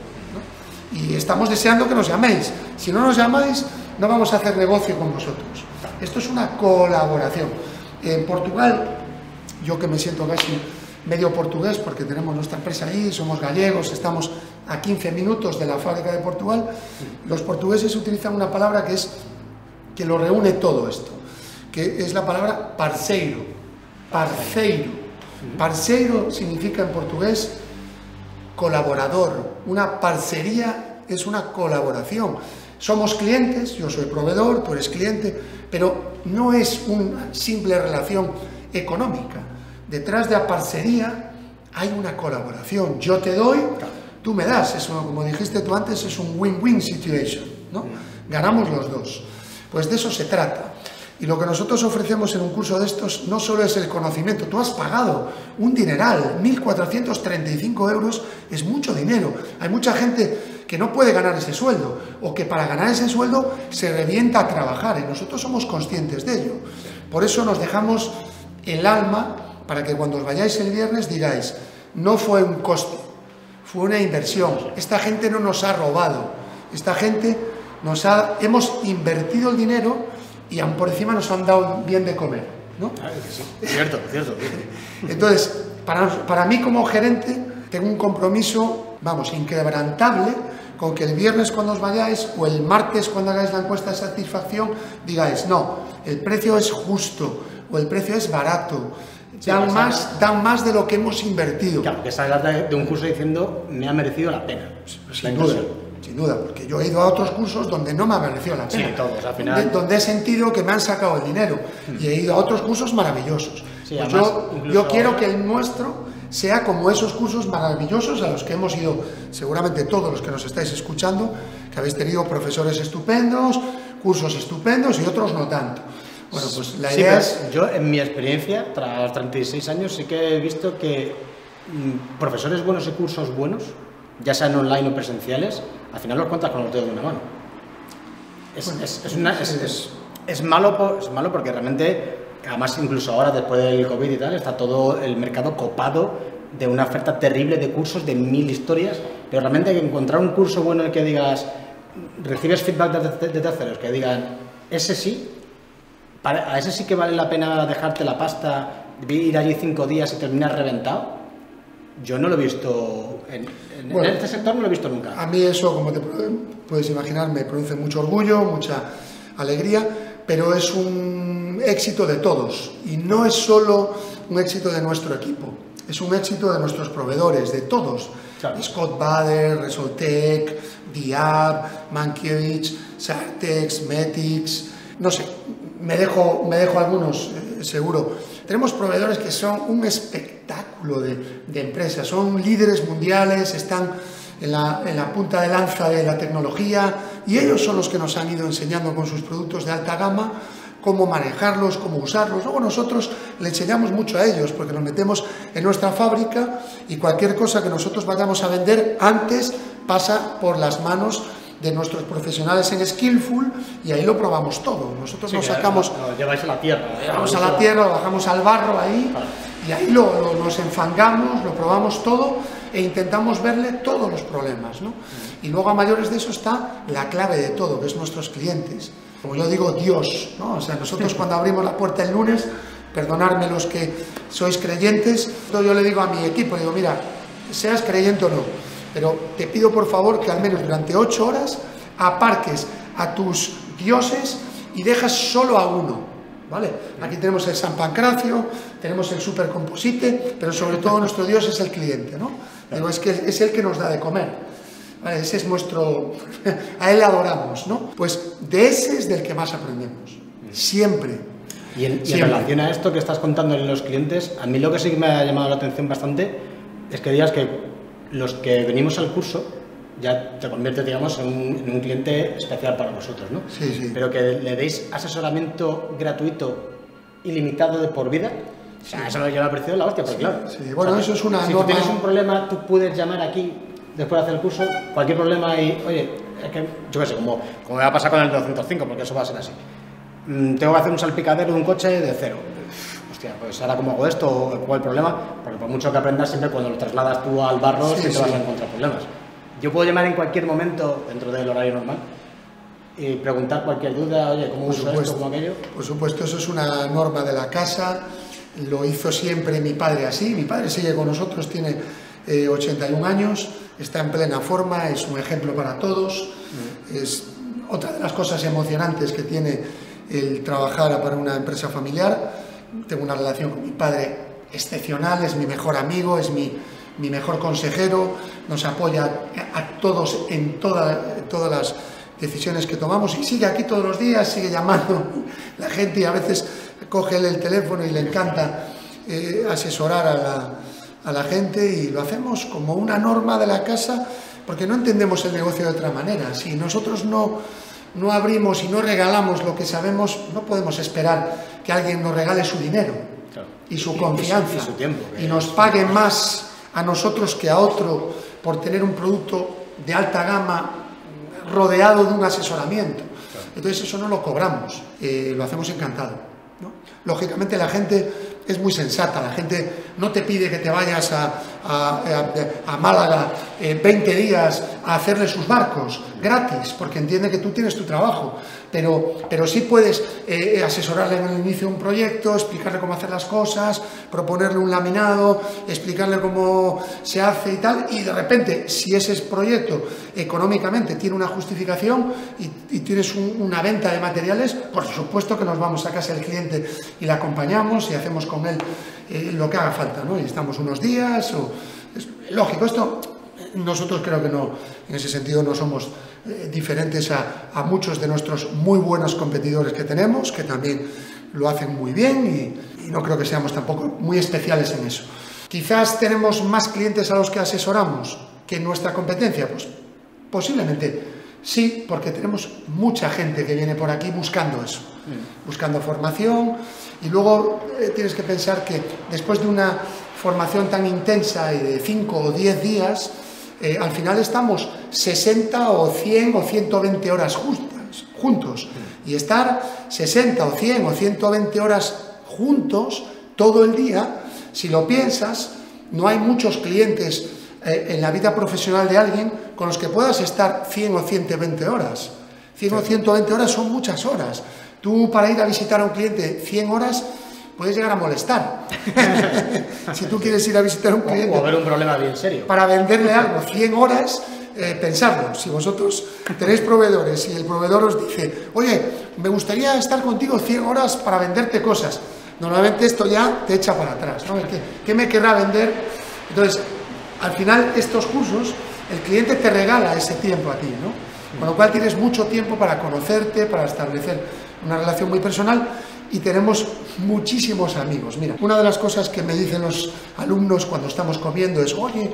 Speaker 4: Y estamos deseando que nos llaméis. Si no nos llamáis, no vamos a hacer negocio con vosotros. Esto es una colaboración. En Portugal, yo que me siento casi medio portugués porque tenemos nuestra empresa allí, somos gallegos, estamos a 15 minutos de la fábrica de Portugal, los portugueses utilizan una palabra que es que lo reúne todo esto, que es la palabra parceiro, parceiro. Parceiro significa en portugués colaborador, una parcería es una colaboración. Somos clientes, yo soy proveedor, tú eres cliente, pero no es una simple relación económica. Detrás de la parcería hay una colaboración. Yo te doy, tú me das. Eso, como dijiste tú antes, es un win-win situation. ¿no? Ganamos los dos. Pues de eso se trata. Y lo que nosotros ofrecemos en un curso de estos no solo es el conocimiento, tú has pagado un dineral, 1.435 euros es mucho dinero. Hay mucha gente que no puede ganar ese sueldo o que para ganar ese sueldo se revienta a trabajar y nosotros somos conscientes de ello. Por eso nos dejamos el alma para que cuando os vayáis el viernes digáis, no fue un coste, fue una inversión. Esta gente no nos ha robado, esta gente nos ha, hemos invertido el dinero y aún por encima nos han dado bien de comer. ¿no?
Speaker 1: Ah, cierto, cierto.
Speaker 4: Entonces, para, para mí como gerente tengo un compromiso, vamos, inquebrantable con que el viernes cuando os vayáis o el martes cuando hagáis la encuesta de satisfacción digáis, no, el precio es justo o el precio es barato, dan, más, dan más de lo que hemos invertido.
Speaker 1: Claro, que salgas de un curso diciendo, me ha merecido la pena.
Speaker 4: Sin duda sin duda, porque yo he ido a otros cursos donde no me ha merecido la pena.
Speaker 1: Sí, todos, al final.
Speaker 4: Donde, he sentido que me han sacado el dinero. Y he ido a otros cursos maravillosos. Pues yo, yo quiero que el nuestro sea como esos cursos maravillosos a los que hemos ido, seguramente todos los que nos estáis escuchando, que habéis tenido profesores estupendos, cursos estupendos y otros no tanto. Bueno, pues la idea es...
Speaker 1: Yo, en mi experiencia, tras 36 años, sí que he visto que mm, profesores buenos y cursos buenos, ya sean online o presenciales, al final los cuentas con los dedos de una mano. Es, es, malo es malo porque realmente, además incluso ahora después del COVID y tal, está todo el mercado copado de una oferta terrible de cursos de mil historias, pero realmente encontrar un curso bueno en el que digas, recibes feedback de, terceros, que digan, ese sí, a ese sí que vale la pena dejarte la pasta, ir allí cinco días y terminar reventado yo no lo he visto, en, este sector no lo he visto nunca.
Speaker 4: A mí eso, como te puedes imaginar, me produce mucho orgullo, mucha alegría, pero es un éxito de todos y no es solo un éxito de nuestro equipo, es un éxito de nuestros proveedores, de todos. Scott Bader, Resoltec, Diab, Mankiewicz, Sartex, Metix, no sé, me dejo, me dejo algunos, eh, seguro tenemos proveedores que son un espectáculo de, empresas, son líderes mundiales, están en la, punta de lanza de la tecnología y ellos son los que nos han ido enseñando con sus productos de alta gama cómo manejarlos, cómo usarlos. Luego nosotros le enseñamos mucho a ellos porque nos metemos en nuestra fábrica y cualquier cosa que nosotros vayamos a vender antes pasa por las manos de nuestros profesionales en Skillful y ahí lo probamos todo. Nosotros nos sacamos...
Speaker 1: Lo lleváis a la tierra.
Speaker 4: Lo llevamos a la tierra, lo bajamos al barro ahí y ahí lo, nos enfangamos, lo probamos todo e intentamos verle todos los problemas. ¿no? Y luego a mayores de eso está la clave de todo, que es nuestros clientes. Como yo digo, Dios. ¿no? O sea, nosotros cuando abrimos la puerta el lunes, perdonadme los que sois creyentes, yo le digo a mi equipo, digo, mira, seas creyente o no, pero te pido por favor que al menos durante ocho horas aparques a tus dioses y dejas solo a uno. ¿Vale? Aquí tenemos el San Pancracio, tenemos el Supercomposite, pero sobre todo nuestro Dios es el cliente, ¿no? Digo, es que es el que nos da de comer. ¿Vale? Ese es nuestro... a él adoramos, ¿no? Pues de ese es del que más aprendemos. Siempre.
Speaker 1: Y en, y en relación a esto que estás contando en los clientes, a mí lo que sí que me ha llamado la atención bastante es que digas que los que venimos al curso ya te conviertes, digamos, en un, en un cliente especial para vosotros, ¿no?
Speaker 4: Sí, sí.
Speaker 1: Pero que le deis asesoramiento gratuito ilimitado de por vida. O sea, eso yo me ha parecido la hostia, porque claro.
Speaker 4: sí. Bueno,
Speaker 1: o sea,
Speaker 4: eso es una
Speaker 1: Si
Speaker 4: norma-
Speaker 1: tú tienes un problema, tú puedes llamar aquí después de hacer el curso, cualquier problema y, oye, es que, yo qué sé, como, como me va a pasar con el 205, porque eso va a ser así. Mm, tengo que hacer un salpicadero de un coche de cero. Hostia, pues ahora cómo hago esto, o cuál el problema, porque por mucho que aprendas, siempre cuando lo trasladas tú al barro,
Speaker 4: Sí,
Speaker 1: te
Speaker 4: sí.
Speaker 1: vas a encontrar problemas. Yo puedo llamar en cualquier momento, dentro del horario normal, y preguntar cualquier duda, oye, ¿cómo
Speaker 4: Por
Speaker 1: uso
Speaker 4: supuesto,
Speaker 1: esto, cómo aquello?
Speaker 4: por supuesto, eso es una norma de la casa, lo hizo siempre mi padre así, mi padre sigue con nosotros, tiene eh, 81 años, está en plena forma, es un ejemplo para todos, es otra de las cosas emocionantes que tiene el trabajar para una empresa familiar, tengo una relación con mi padre excepcional, es mi mejor amigo, es mi, mi mejor consejero, nos apoya a, todos en toda- todas las decisiones que tomamos y sigue aquí todos los días, sigue llamando la gente y a veces coge el teléfono y le encanta eh, asesorar a la, a la gente y lo hacemos como una norma de la casa porque no entendemos el negocio de otra manera. Si nosotros no, no abrimos y no regalamos lo que sabemos, no podemos esperar que alguien nos regale su dinero
Speaker 1: Claro.
Speaker 4: y su
Speaker 1: Y- y su-
Speaker 4: confianza
Speaker 1: y su tiempo,
Speaker 4: y nos
Speaker 1: es-
Speaker 4: pague más a nosotros que a otro por tener un producto de alta gama rodeado de un asesoramiento. Entonces eso no lo cobramos, eh, lo hacemos encantado. ¿no? Lógicamente la gente es muy sensata, la gente no te pide que te vayas a, a- a- a Málaga eh, 20 días a hacerle sus barcos gratis, porque entiende que tú tienes tu trabajo, pero, pero sí puedes eh, asesorarle en el inicio de un proyecto, explicarle cómo hacer las cosas, proponerle un laminado, explicarle cómo se hace y tal, y de repente, si ese proyecto económicamente tiene una justificación y, tienes un- una venta de materiales, por supuesto que nos vamos a casa del cliente y le acompañamos y hacemos con él eh, lo que haga falta, ¿no? Y estamos unos días, o, es lógico, esto nosotros creo que no, en ese sentido no somos eh, diferentes a, a muchos de nuestros muy buenos competidores que tenemos, que también lo hacen muy bien y, y no creo que seamos tampoco muy especiales en eso. Quizás tenemos más clientes a los que asesoramos que nuestra competencia, pues posiblemente sí, porque tenemos mucha gente que viene por aquí buscando eso, buscando formación y luego eh, tienes que pensar que después de una formación tan intensa y de 5 o 10 días, eh, al final estamos 60 o 100 o 120 horas justas, juntos. Y estar 60 o 100 o 120 horas juntos todo el día, si lo piensas, no hay muchos clientes eh, en la vida profesional de alguien con los que puedas estar 100 o 120 horas. 100 o 120 horas son muchas horas. Tú para ir a visitar a un cliente 100 horas puedes llegar a molestar. si tú quieres ir a visitar a un cliente
Speaker 1: o haber un problema bien serio.
Speaker 4: para venderle algo 100 horas, eh, pensadlo. Si vosotros tenéis proveedores y el proveedor os dice, oye, me gustaría estar contigo 100 horas para venderte cosas, normalmente esto ya te echa para atrás. ¿no? ¿Qué, qué me querrá vender? Entonces, al final, estos cursos, el cliente te regala ese tiempo a ti, ¿no? Con lo cual tienes mucho tiempo para conocerte, para establecer una relación muy personal y tenemos muchísimos amigos. Mira, una de las cosas que me dicen los alumnos cuando estamos comiendo es, oye,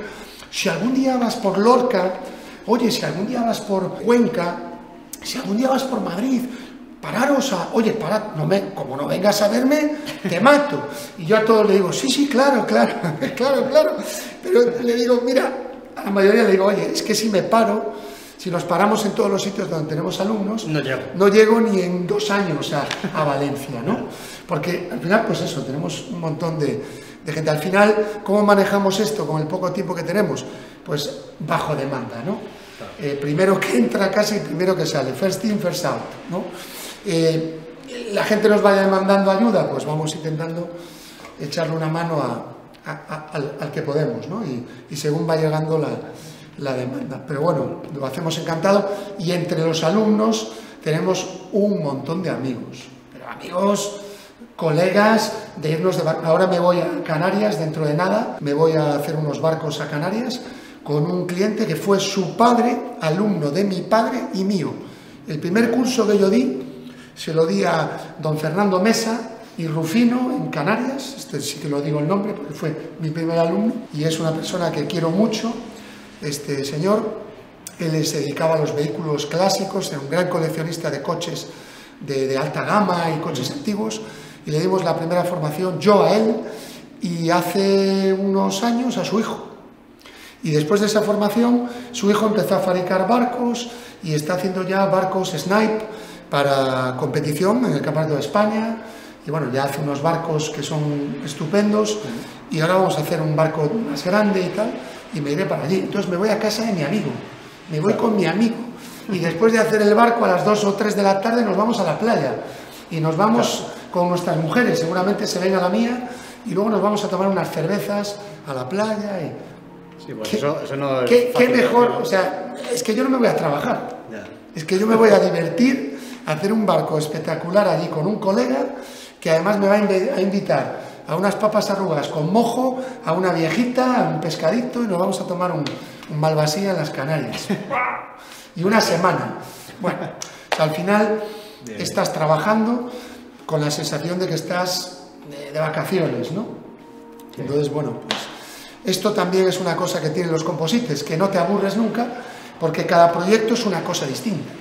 Speaker 4: si algún día vas por Lorca, oye, si algún día vas por Cuenca, si algún día vas por Madrid, pararos a, oye, parad, no me, como no vengas a verme, te mato. Y yo a todos le digo, sí, sí, claro, claro, claro, claro. Pero le digo, mira, a la mayoría le digo, oye, es que si me paro, si nos paramos en todos los sitios donde tenemos alumnos,
Speaker 1: no llego,
Speaker 4: no llego ni en dos años a, a Valencia, ¿no? Porque al final, pues eso, tenemos un montón de, de gente. Al final, ¿cómo manejamos esto con el poco tiempo que tenemos? Pues bajo demanda, ¿no? Eh, primero que entra casi, primero que sale, first in, first out, ¿no? Eh, la gente nos vaya demandando ayuda, pues vamos intentando echarle una mano a, a, al, al, que podemos, ¿no? Y, y según va llegando la, la, demanda. Pero bueno, lo hacemos encantado. Y entre los alumnos tenemos un montón de amigos, pero amigos colegas de irnos de ahora me voy a Canarias dentro de nada me voy a hacer unos barcos a Canarias con un cliente que fue su padre alumno de mi padre y mío. El primer curso que yo di se lo di a don Fernando Mesa y Rufino en Canarias, este sí que lo digo el nombre porque fue mi primer alumno y es una persona que quiero mucho, este señor, él se dedicaba a los vehículos clásicos, era un gran coleccionista de coches de, de alta gama y coches antiguos. Y le dimos la primera formación yo a él y hace unos años a su hijo. Y después de esa formación, su hijo empezó a fabricar barcos y está haciendo ya barcos Snipe para competición en el Campeonato de España. Y bueno, ya hace unos barcos que son estupendos. Y ahora vamos a hacer un barco más grande y tal y me iré para allí. Entonces me voy a casa de mi amigo, me voy con mi amigo. Y después de hacer el barco a las 2 o 3 de la tarde nos vamos a la playa. Y nos vamos con nuestras mujeres, seguramente se ven a la mía. Y luego nos vamos a tomar unas cervezas a la playa y...
Speaker 1: Sí, pues ¿Qué, eso, eso no es
Speaker 4: ¿qué, ¿Qué mejor? O sea, es que yo no me voy a trabajar,
Speaker 1: Ya.
Speaker 4: es que yo me voy a divertir hacer un barco espectacular allí con un colega que además me va a invitar a unas papas arrugas con mojo, a una viejita, a un pescadito y nos vamos a tomar un, un malvasía en las Canarias. y una semana. Bueno, o sea, al final
Speaker 1: Bien.
Speaker 4: estás trabajando con la sensación de que estás de, de vacaciones, ¿no? Entonces, bueno, pues esto también es una cosa que tienen los composites, que no te aburres nunca, porque cada proyecto es una cosa distinta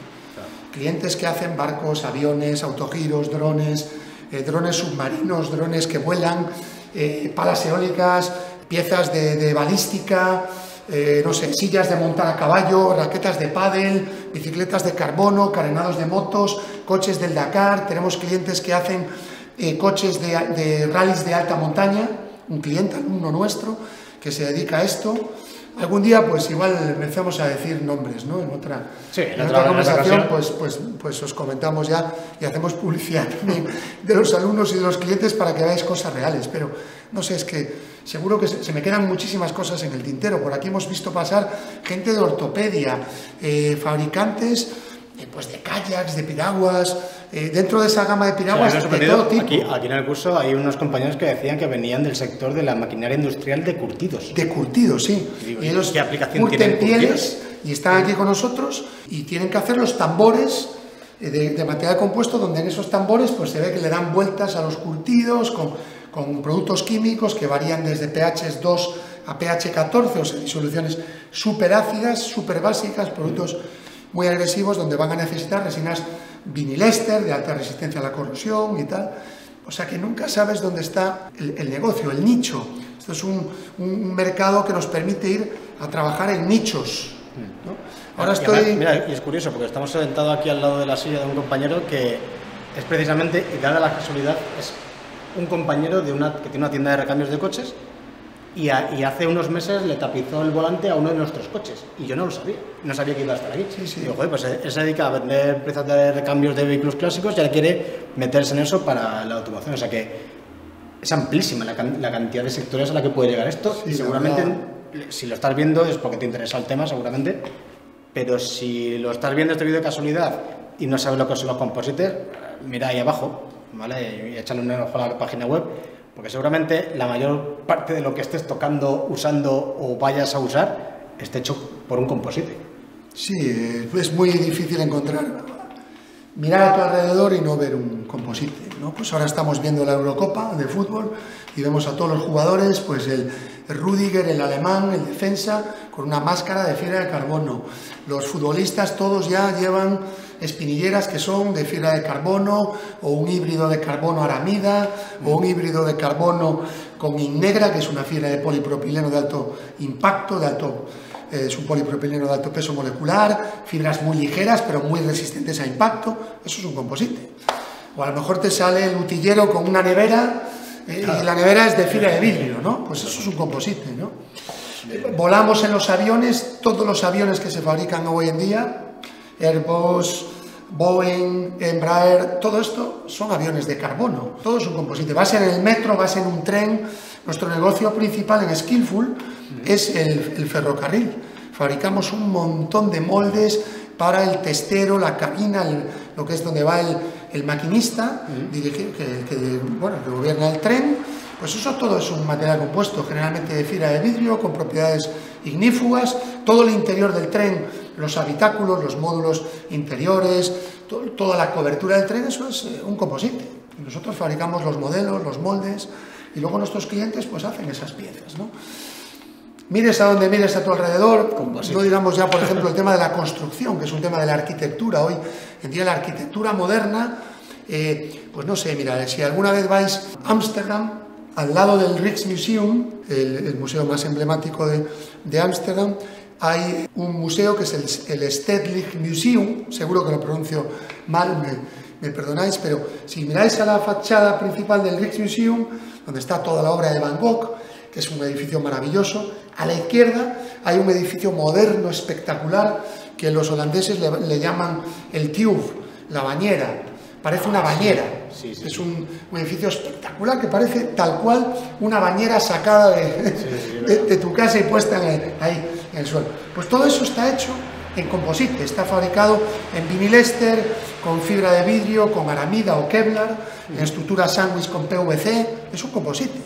Speaker 4: clientes que hacen barcos, aviones, autogiros, drones, eh, drones submarinos, drones que vuelan, eh, palas eólicas, piezas de, balística, eh, no sé, sillas de montar a caballo, raquetas de pádel, bicicletas de carbono, carenados de motos, coches del Dakar, tenemos clientes que hacen coches de, de rallies de alta montaña, un cliente, alumno nuestro, que se dedica a esto. Algún día, pues igual empezamos a decir nombres, ¿no? En otra,
Speaker 1: Sí, en otra-
Speaker 4: conversación, pues, pues, pues os comentamos ya y hacemos publicidad también de los alumnos y de los clientes para que veáis cosas reales. Pero no sé, es que seguro que se, se me quedan muchísimas cosas en el tintero. Por aquí hemos visto pasar gente de ortopedia, eh, fabricantes eh, pues de kayaks, de piraguas. Eh, dentro de esa gama de
Speaker 1: O sea,
Speaker 4: piraguas de
Speaker 1: sorprendido,
Speaker 4: todo tipo.
Speaker 1: Aquí, aquí en el curso hay unos compañeros que decían que venían del sector de la maquinaria industrial de curtidos.
Speaker 4: De curtido, sí.
Speaker 1: Digo,
Speaker 4: y
Speaker 1: ¿y
Speaker 4: ellos
Speaker 1: qué aplicación tienen
Speaker 4: pieles y están aquí con nosotros y tienen que hacer los tambores eh, de, de material compuesto donde en esos tambores pues se ve que le dan vueltas a los curtidos con, con productos químicos que varían desde pH 2 a pH 14, o sea, disoluciones súper ácidas, súper básicas, productos muy agresivos donde van a necesitar resinas vinilester de alta resistencia a la corrosión y tal. O sea que nunca sabes dónde está el, el negocio, el nicho. Esto es un, un mercado que nos permite ir a trabajar en nichos. ¿no? Ahora estoy...
Speaker 1: mira, y es curioso porque estamos sentados aquí al lado de la silla de un compañero que es precisamente, y dada la casualidad, es un compañero de una, que tiene una tienda de recambios de coches y, a- y hace unos meses le tapizó el volante a uno de nuestros coches y yo no lo sabía, no sabía que iba a estar aquí.
Speaker 4: Sí, sí.
Speaker 1: Digo, joder, pues él se dedica a vender piezas de recambios de vehículos clásicos y ahora quiere meterse en eso para la automoción, o sea que es amplísima la, la cantidad de sectores a la que puede llegar esto
Speaker 4: Sí,
Speaker 1: y seguramente
Speaker 4: verdad.
Speaker 1: si lo estás viendo es porque te interesa el tema seguramente pero si lo estás viendo este vídeo de casualidad y no sabes lo que son los composites mira ahí abajo ¿vale? y échale un ojo a la página web porque seguramente la mayor parte de lo que estés tocando, usando o vayas a usar esté hecho por un composite
Speaker 4: Sí, eh, es muy difícil encontrar, mirar a tu alrededor y no ver un composite. ¿no? Pues ahora estamos viendo la Eurocopa de fútbol y vemos a todos los jugadores, pues el, Rudiger, el alemán, el defensa, con una máscara de fibra de carbono. Los futbolistas todos ya llevan espinilleras que son de fibra de carbono o un híbrido de carbono aramida o un híbrido de carbono con innegra, que es una fibra de polipropileno de alto impacto, de alto eh, es un polipropileno de alto peso molecular, fibras muy ligeras pero muy resistentes a impacto, eso es un composite. O a lo mejor te sale el utillero con una nevera eh, y la nevera es de fibra de vidrio, ¿no? Pues eso es un composite, ¿no? Volamos en los aviones, todos los aviones que se fabrican hoy en día, Airbus, Boeing, Embraer, todo esto son aviones de carbono, todo es un composite. Vas en el metro, vas en un tren, nuestro negocio principal en Skillful es el, ferrocarril. Fabricamos un montón de moldes para el testero, la cabina, lo que es donde va el, maquinista, que, bueno, que gobierna el tren, pues eso todo es un material compuesto, generalmente de fibra de vidrio, con propiedades ignífugas, todo el interior del tren, los habitáculos, los módulos interiores, toda la cobertura del tren, eso es eh, un composite. Nosotros fabricamos los modelos, los moldes, y luego nuestros clientes pues hacen esas piezas, ¿no? Mires a donde mires a tu alrededor, no digamos ya, por ejemplo, el tema de la construcción, que es un tema de la arquitectura. Hoy en día la arquitectura moderna, eh, pues no sé, mira, si alguna vez vais a Ámsterdam, al lado del Rijksmuseum, el, museo más emblemático de Ámsterdam, hay un museo que es el, el Stedelijk Museum, seguro que lo pronuncio mal, me, perdonáis, pero si miráis a la fachada principal del Rijksmuseum, donde está toda la obra de Van Gogh, que es un edificio maravilloso, a la izquierda hay un edificio moderno, espectacular, que los holandeses le, le llaman el Tube, la bañera, parece una bañera. es un, edificio espectacular que parece tal cual una bañera sacada de, tu casa y puesta ahí en el suelo. Pues todo eso está hecho en composite, está fabricado en vinilester, con fibra de vidrio, con aramida o Kevlar, en estructura sándwich con PVC, es un composite.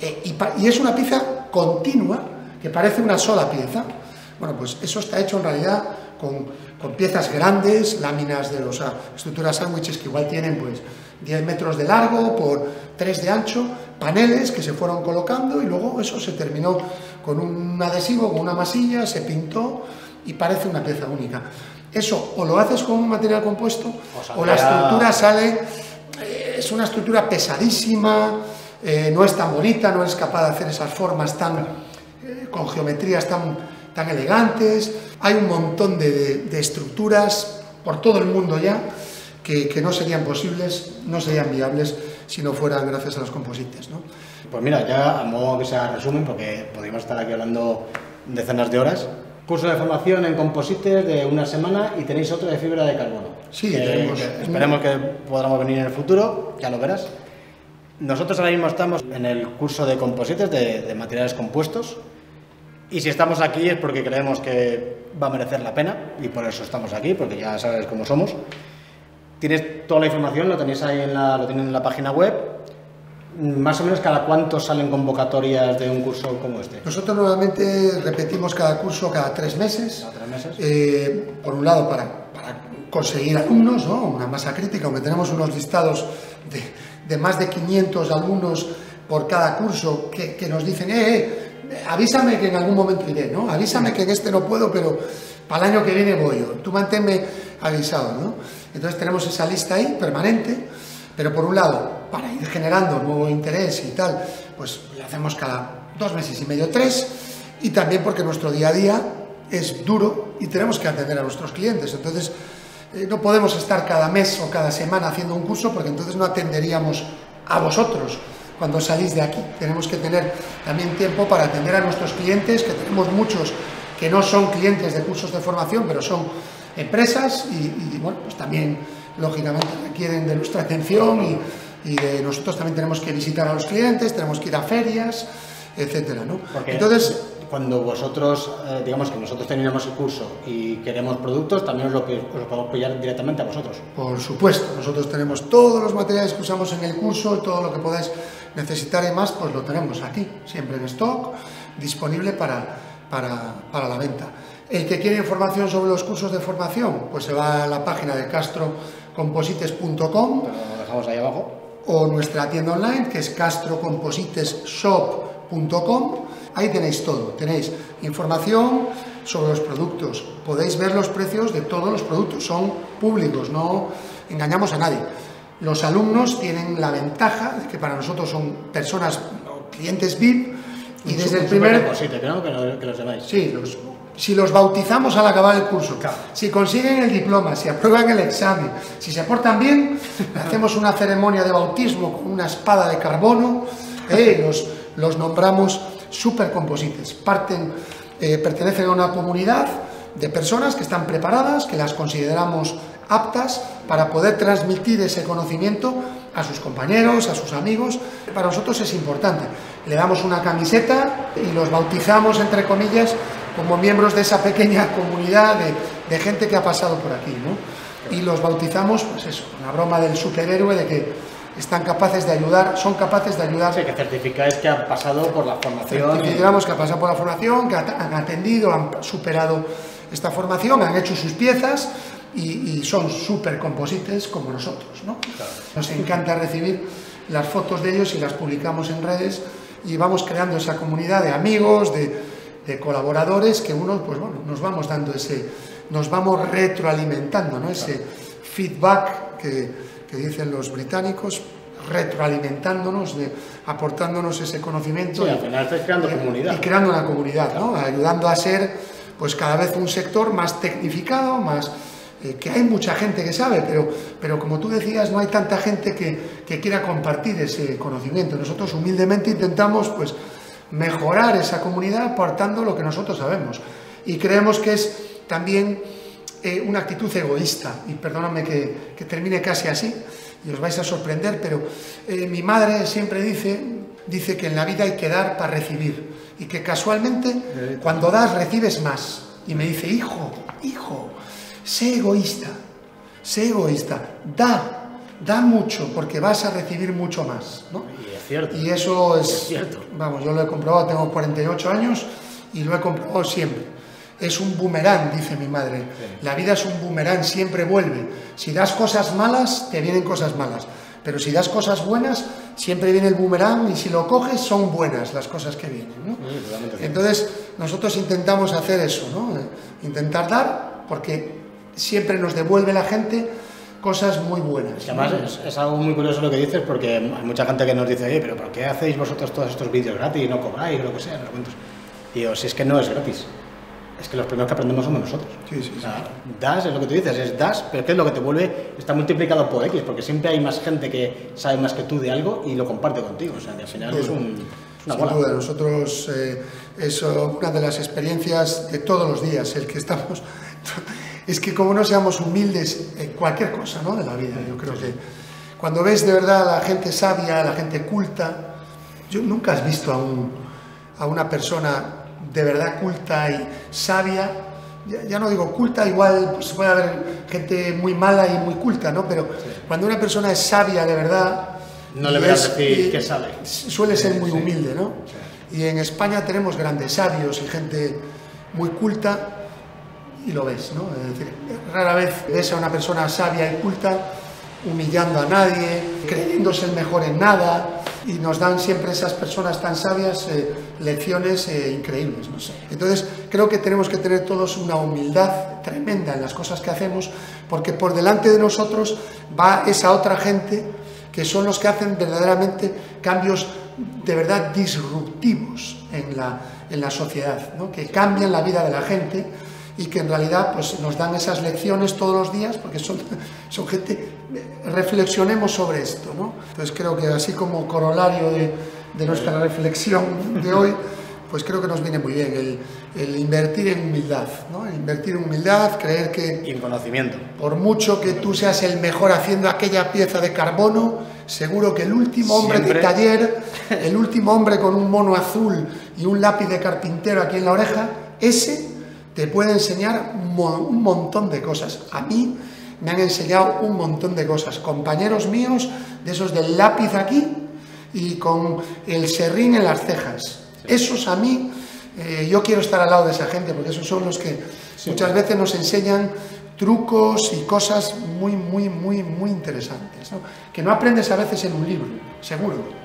Speaker 4: Eh, y, y es una pieza continua que parece una sola pieza. Bueno, pues eso está hecho en realidad con, piezas grandes, láminas de los estructuras sándwiches que igual tienen pues 10 metros de largo por 3 de ancho, paneles que se fueron colocando y luego eso se terminó con un adhesivo, con una masilla, se pintó y parece una pieza única. Eso o lo haces con un material compuesto o, la estructura sale, eh, es una estructura pesadísima, eh, no es tan bonita, no es capaz de hacer esas formas tan, eh, con geometrías tan tan elegantes, hay un montón de, estructuras por todo el mundo ya que, no serían posibles, no serían viables si no fueran gracias a los composites. ¿no?
Speaker 1: Pues mira, ya a modo que sea resumen, porque podríamos estar aquí hablando decenas de horas, curso de formación en composites de una semana y tenéis otro de fibra de carbono.
Speaker 4: Sí, tenemos.
Speaker 1: esperemos que podamos venir en el futuro, ya lo verás. Nosotros ahora mismo estamos en el curso de composites de materiales compuestos, y si estamos aquí es porque creemos que va a merecer la pena y por eso estamos aquí, porque ya sabes cómo somos. Tienes toda la información, lo tenéis ahí en la, lo tienen en la página web. Más o menos cada cuánto salen convocatorias de un curso como este.
Speaker 4: Nosotros normalmente repetimos cada curso cada tres meses.
Speaker 1: Cada tres meses.
Speaker 4: Eh, por un lado para, para conseguir alumnos, ¿no? una masa crítica, aunque tenemos unos listados de, de, más de 500 alumnos por cada curso que, que nos dicen, eh, eh avísame que en algún momento iré, ¿no? Avísame que en este no puedo, pero para el año que viene voy yo. Tú manténme avisado, ¿no? Entonces tenemos esa lista ahí, permanente, pero por un lado, para ir generando nuevo interés y tal, pues lo hacemos cada dos meses y medio, tres, y también porque nuestro día a día es duro y tenemos que atender a nuestros clientes. Entonces, eh, no podemos estar cada mes o cada semana haciendo un curso porque entonces no atenderíamos a vosotros cuando salís de aquí. Tenemos que tener también tiempo para atender a nuestros clientes, que tenemos muchos que no son clientes de cursos de formación, pero son empresas y, bueno, pues también lógicamente requieren de nuestra atención y, de nosotros también tenemos que visitar a los clientes, tenemos que ir a ferias, etcétera, ¿no?
Speaker 1: Entonces, cuando vosotros, eh, digamos que nosotros terminamos el curso y queremos productos, también os lo, os podemos apoyar directamente a vosotros.
Speaker 4: Por supuesto, nosotros tenemos todos los materiales que usamos en el curso, todo lo que podáis necesitar y más, pues lo tenemos aquí, siempre en stock, disponible para, para, la venta. El que quiere información sobre los cursos de formación, pues se va a la página de castrocomposites.com.
Speaker 1: Lo dejamos ahí abajo.
Speaker 4: O nuestra tienda online, que es castrocompositesshop.com Ahí tenéis todo, tenéis información sobre los productos, podéis ver los precios de todos los productos, son públicos, no engañamos a nadie. Los alumnos tienen la ventaja de que para nosotros son personas o clientes VIP y desde el primer...
Speaker 1: Que, ¿no? que, los demás.
Speaker 4: Sí, los, si los bautizamos al acabar el curso, si consiguen el diploma, si aprueban el examen, si se portan bien, hacemos una ceremonia de bautismo con una espada de carbono, eh, los, los, nombramos supercomposites. Parten, eh, pertenecen a una comunidad de personas que están preparadas, que las consideramos aptas para poder transmitir ese conocimiento a sus compañeros, a sus amigos. Para nosotros es importante. Le damos una camiseta y los bautizamos, entre comillas, como miembros de esa pequeña comunidad de, gente que ha pasado por aquí. ¿no? Y los bautizamos, pues eso, una broma del superhéroe de que están capaces de ayudar, son capaces de ayudar.
Speaker 1: Sí, que certificáis que han pasado por la formación.
Speaker 4: Certificamos que han pasado por la formación, que han atendido, han superado esta formación, han hecho sus piezas y, son súper composites como nosotros. ¿no? Nos encanta recibir las fotos de ellos y las publicamos en redes y vamos creando esa comunidad de amigos, de, colaboradores que uno, pues bueno, nos vamos dando ese, nos vamos retroalimentando, ¿no? ese feedback que, que, dicen los británicos, retroalimentándonos, de, aportándonos ese conocimiento.
Speaker 1: y, al final estás creando comunidad.
Speaker 4: Y creando una comunidad, ¿no? ayudando a ser pues cada vez un sector más tecnificado, más, eh, que hay mucha gente que sabe, pero, pero como tú decías, no hay tanta gente que, que, quiera compartir ese conocimiento. Nosotros humildemente intentamos pues, mejorar esa comunidad aportando lo que nosotros sabemos. Y creemos que es también eh, una actitud egoísta, y perdóname que, que, termine casi así, y os vais a sorprender, pero eh, mi madre siempre dice, dice que en la vida hay que dar para recibir, y que casualmente cuando das recibes más. Y me dice, hijo, hijo, Sé egoísta, sé egoísta, da, da mucho porque vas a recibir mucho más. ¿no?
Speaker 1: Y es cierto.
Speaker 4: Y eso es, cierto. Vamos, yo lo he comprobado, tengo 48 años y lo he comprobado siempre. Es un boomerang, dice mi madre. La vida es un boomerang, siempre vuelve. Si das cosas malas, te vienen cosas malas. Pero si das cosas buenas, siempre viene el boomerang y si lo coges son buenas las cosas que vienen. ¿no? Entonces, nosotros intentamos hacer eso, ¿no? intentar dar, porque siempre nos devuelve la gente cosas muy buenas.
Speaker 1: además es, algo muy curioso lo que dices porque hay mucha gente que nos dice, oye, pero ¿por qué hacéis vosotros todos estos vídeos gratis y no cobráis o lo que sea? Digo, si es que no es gratis. Es que los primeros que aprendemos somos nosotros.
Speaker 4: Sí, sí,
Speaker 1: das es lo que tú dices, es das, pero ¿qué es lo que te vuelve? Está multiplicado por X, porque siempre hay más gente que sabe más que tú de algo y lo comparte contigo. O sea, que al final es, un, una
Speaker 4: Sin duda, nosotros eh, es una de las experiencias de todos los días, el que estamos es que como no seamos humildes en cualquier cosa ¿no? de la vida, yo creo que cuando ves de verdad a la gente sabia, a la gente culta, yo nunca has visto a, un, a una persona de verdad culta y sabia, ya, no digo culta, igual pues, puede haber gente muy mala y muy culta, ¿no? Pero cuando una persona es sabia de verdad...
Speaker 1: No le a decir que sabe.
Speaker 4: Suele ser muy humilde, ¿no? Y en España tenemos grandes sabios y gente muy culta, y lo ves, ¿no? Es decir, rara vez ves a una persona sabia y culta humillando a nadie, creyéndose el mejor en nada, y nos dan siempre esas personas tan sabias eh, lecciones eh, increíbles, no sé. Entonces, creo que tenemos que tener todos una humildad tremenda en las cosas que hacemos, porque por delante de nosotros va esa otra gente que son los que hacen verdaderamente cambios de verdad disruptivos en la, en la sociedad, ¿no? que cambian la vida de la gente y que en realidad pues, nos dan esas lecciones todos los días, porque son, son gente, reflexionemos sobre esto. ¿no? Entonces creo que así como corolario de, de nuestra reflexión de hoy, pues creo que nos viene muy bien el, el invertir en humildad, ¿no? El invertir en humildad, creer que...
Speaker 1: Y en conocimiento.
Speaker 4: Por mucho que tú seas el mejor haciendo aquella pieza de carbono, seguro que el último hombre de taller, el último hombre con un mono azul y un lápiz de carpintero aquí en la oreja, ese te puede enseñar un montón de cosas. A mí me han enseñado un montón de cosas. Compañeros míos, de esos del lápiz aquí y con el serrín en las cejas. Esos a mí, eh, yo quiero estar al lado de esa gente, porque esos son los que muchas veces nos enseñan trucos y cosas muy, muy, muy, muy interesantes, que no aprendes a veces en un libro, seguro.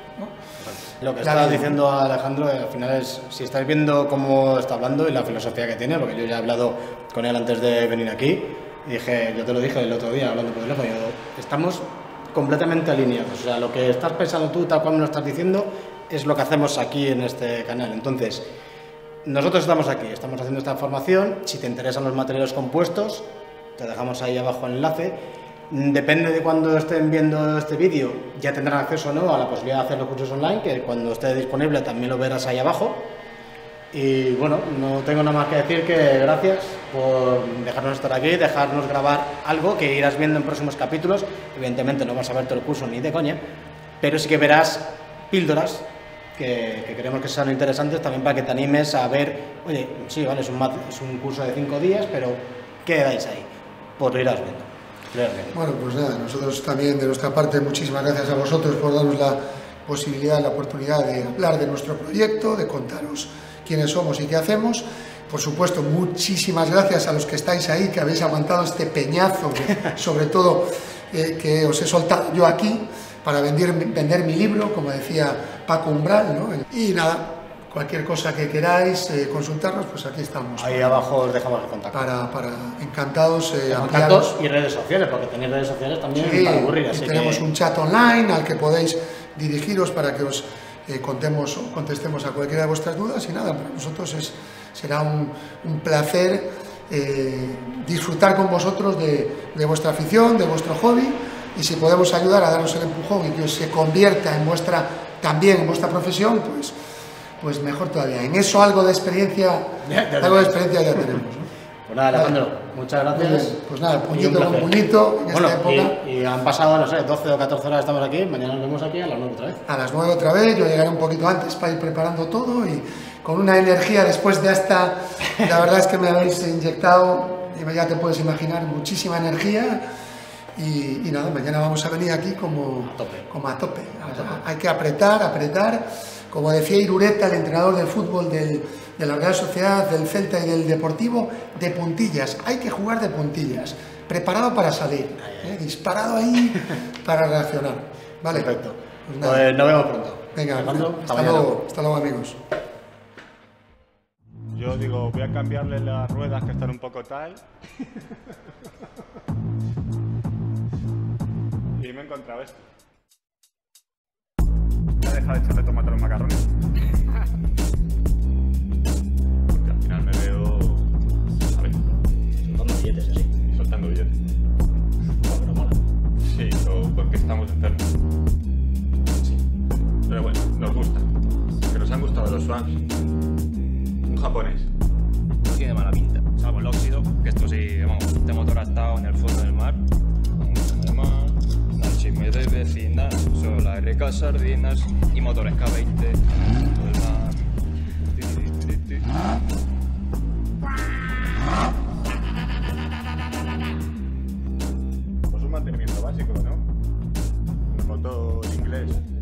Speaker 1: Lo que
Speaker 4: la
Speaker 1: estaba diciendo Alejandro, eh, al final es, si estáis viendo cómo está hablando y la filosofía que tiene, porque yo ya he hablado con él antes de venir aquí, y dije, yo te lo dije el otro día hablando por teléfono, estamos completamente alineados, o sea, lo que estás pensando tú, tal cual me lo estás diciendo, es lo que hacemos aquí en este canal. Entonces, nosotros estamos aquí, estamos haciendo esta formación, si te interesan los materiales compuestos, te dejamos ahí abajo el enlace. Mm, Depende de cuando estén viendo este vídeo, ya tendrán acceso o no a la posibilidad de hacer los cursos online, que cuando esté disponible también lo verás ahí abajo. Y bueno, no tengo nada más que decir que gracias por dejarnos estar aquí, dejarnos grabar algo que irás viendo en próximos capítulos. Evidentemente no vas a ver todo el curso ni de coña, pero sí que verás píldoras que, que creemos que sean interesantes también para que te animes a ver, oye, sí, vale, es un, es un curso de cinco días, pero ¿qué dais ahí? Pues lo irás viendo.
Speaker 4: Bueno, pues nada, nosotros también de nuestra parte muchísimas gracias a vosotros por darnos la posibilidad, la oportunidad de hablar de nuestro proyecto, de contaros quiénes somos y qué hacemos. Por supuesto, muchísimas gracias a los que estáis ahí, que habéis aguantado este peñazo, que, sobre todo eh, que os he soltado yo aquí para vender, vender mi libro, como decía Paco Umbral. ¿no? Y nada, cualquier cosa que queráis eh, consultarnos, pues aquí estamos.
Speaker 1: Ahí abajo os dejamos el contacto.
Speaker 4: Para, para encantados eh,
Speaker 1: Contactos y redes sociales, porque tenéis redes sociales también
Speaker 4: Sí,
Speaker 1: para aburrir.
Speaker 4: y
Speaker 1: Así
Speaker 4: tenemos
Speaker 1: que...
Speaker 4: un chat online al que podéis dirigiros para que os eh, contemos o contestemos a cualquiera de vuestras dudas y nada, para nosotros es, será un, un placer eh, disfrutar con vosotros de, de vuestra afición, de vuestro hobby y si podemos ayudar a daros el empujón y que se convierta en vuestra también en vuestra profesión, pues pues mejor todavía. En eso algo de experiencia, algo de
Speaker 1: tenemos.
Speaker 4: experiencia ya tenemos. ¿no?
Speaker 1: Pues nada, Alejandro, muchas
Speaker 4: Muy
Speaker 1: gracias.
Speaker 4: pues nada, puñito con puñito en
Speaker 1: Bueno,
Speaker 4: esta época.
Speaker 1: y, y han pasado, no sé, 12 o 14 horas estamos aquí, mañana nos vemos aquí a las 9 otra vez.
Speaker 4: a las 9 otra vez, yo llegaré un poquito antes para ir preparando todo y con una energía después de esta, la verdad es que me habéis inyectado, y ya te puedes imaginar, muchísima energía y, y nada, mañana vamos a venir aquí como
Speaker 1: A tope.
Speaker 4: Como a tope. Hay que apretar, apretar, como decía Irureta, el entrenador del fútbol del- de la Real Sociedad, del Celta y del Deportivo, de puntillas, hay que jugar de puntillas, preparado para salir, ¿eh? disparado ahí para reaccionar. Vale.
Speaker 1: Perfecto.
Speaker 4: Pues nada.
Speaker 1: Pues nos vemos pronto.
Speaker 4: Venga,
Speaker 1: hasta
Speaker 4: luego, hasta luego amigos.
Speaker 2: Yo digo, voy a cambiarle las ruedas que están un poco tal. y me he encontrado esto. Ya deja de echarle tomate a los macarrones. Porque al final me veo. ¿Sabes?
Speaker 1: Soltando billetes así.
Speaker 2: Soltando billetes.
Speaker 1: Pero mola.
Speaker 2: Sí, o porque estamos enfermos. Sí. Pero bueno, nos gusta. Que nos han gustado los swans. Un japonés.
Speaker 3: No tiene mala pinta. Salvo el óxido, que esto sí, vamos, este motor ha estado en el fondo del mar chisme de vecina, solares, sardinas y motores K20. Pues un mantenimiento básico, ¿no? Un motor inglés.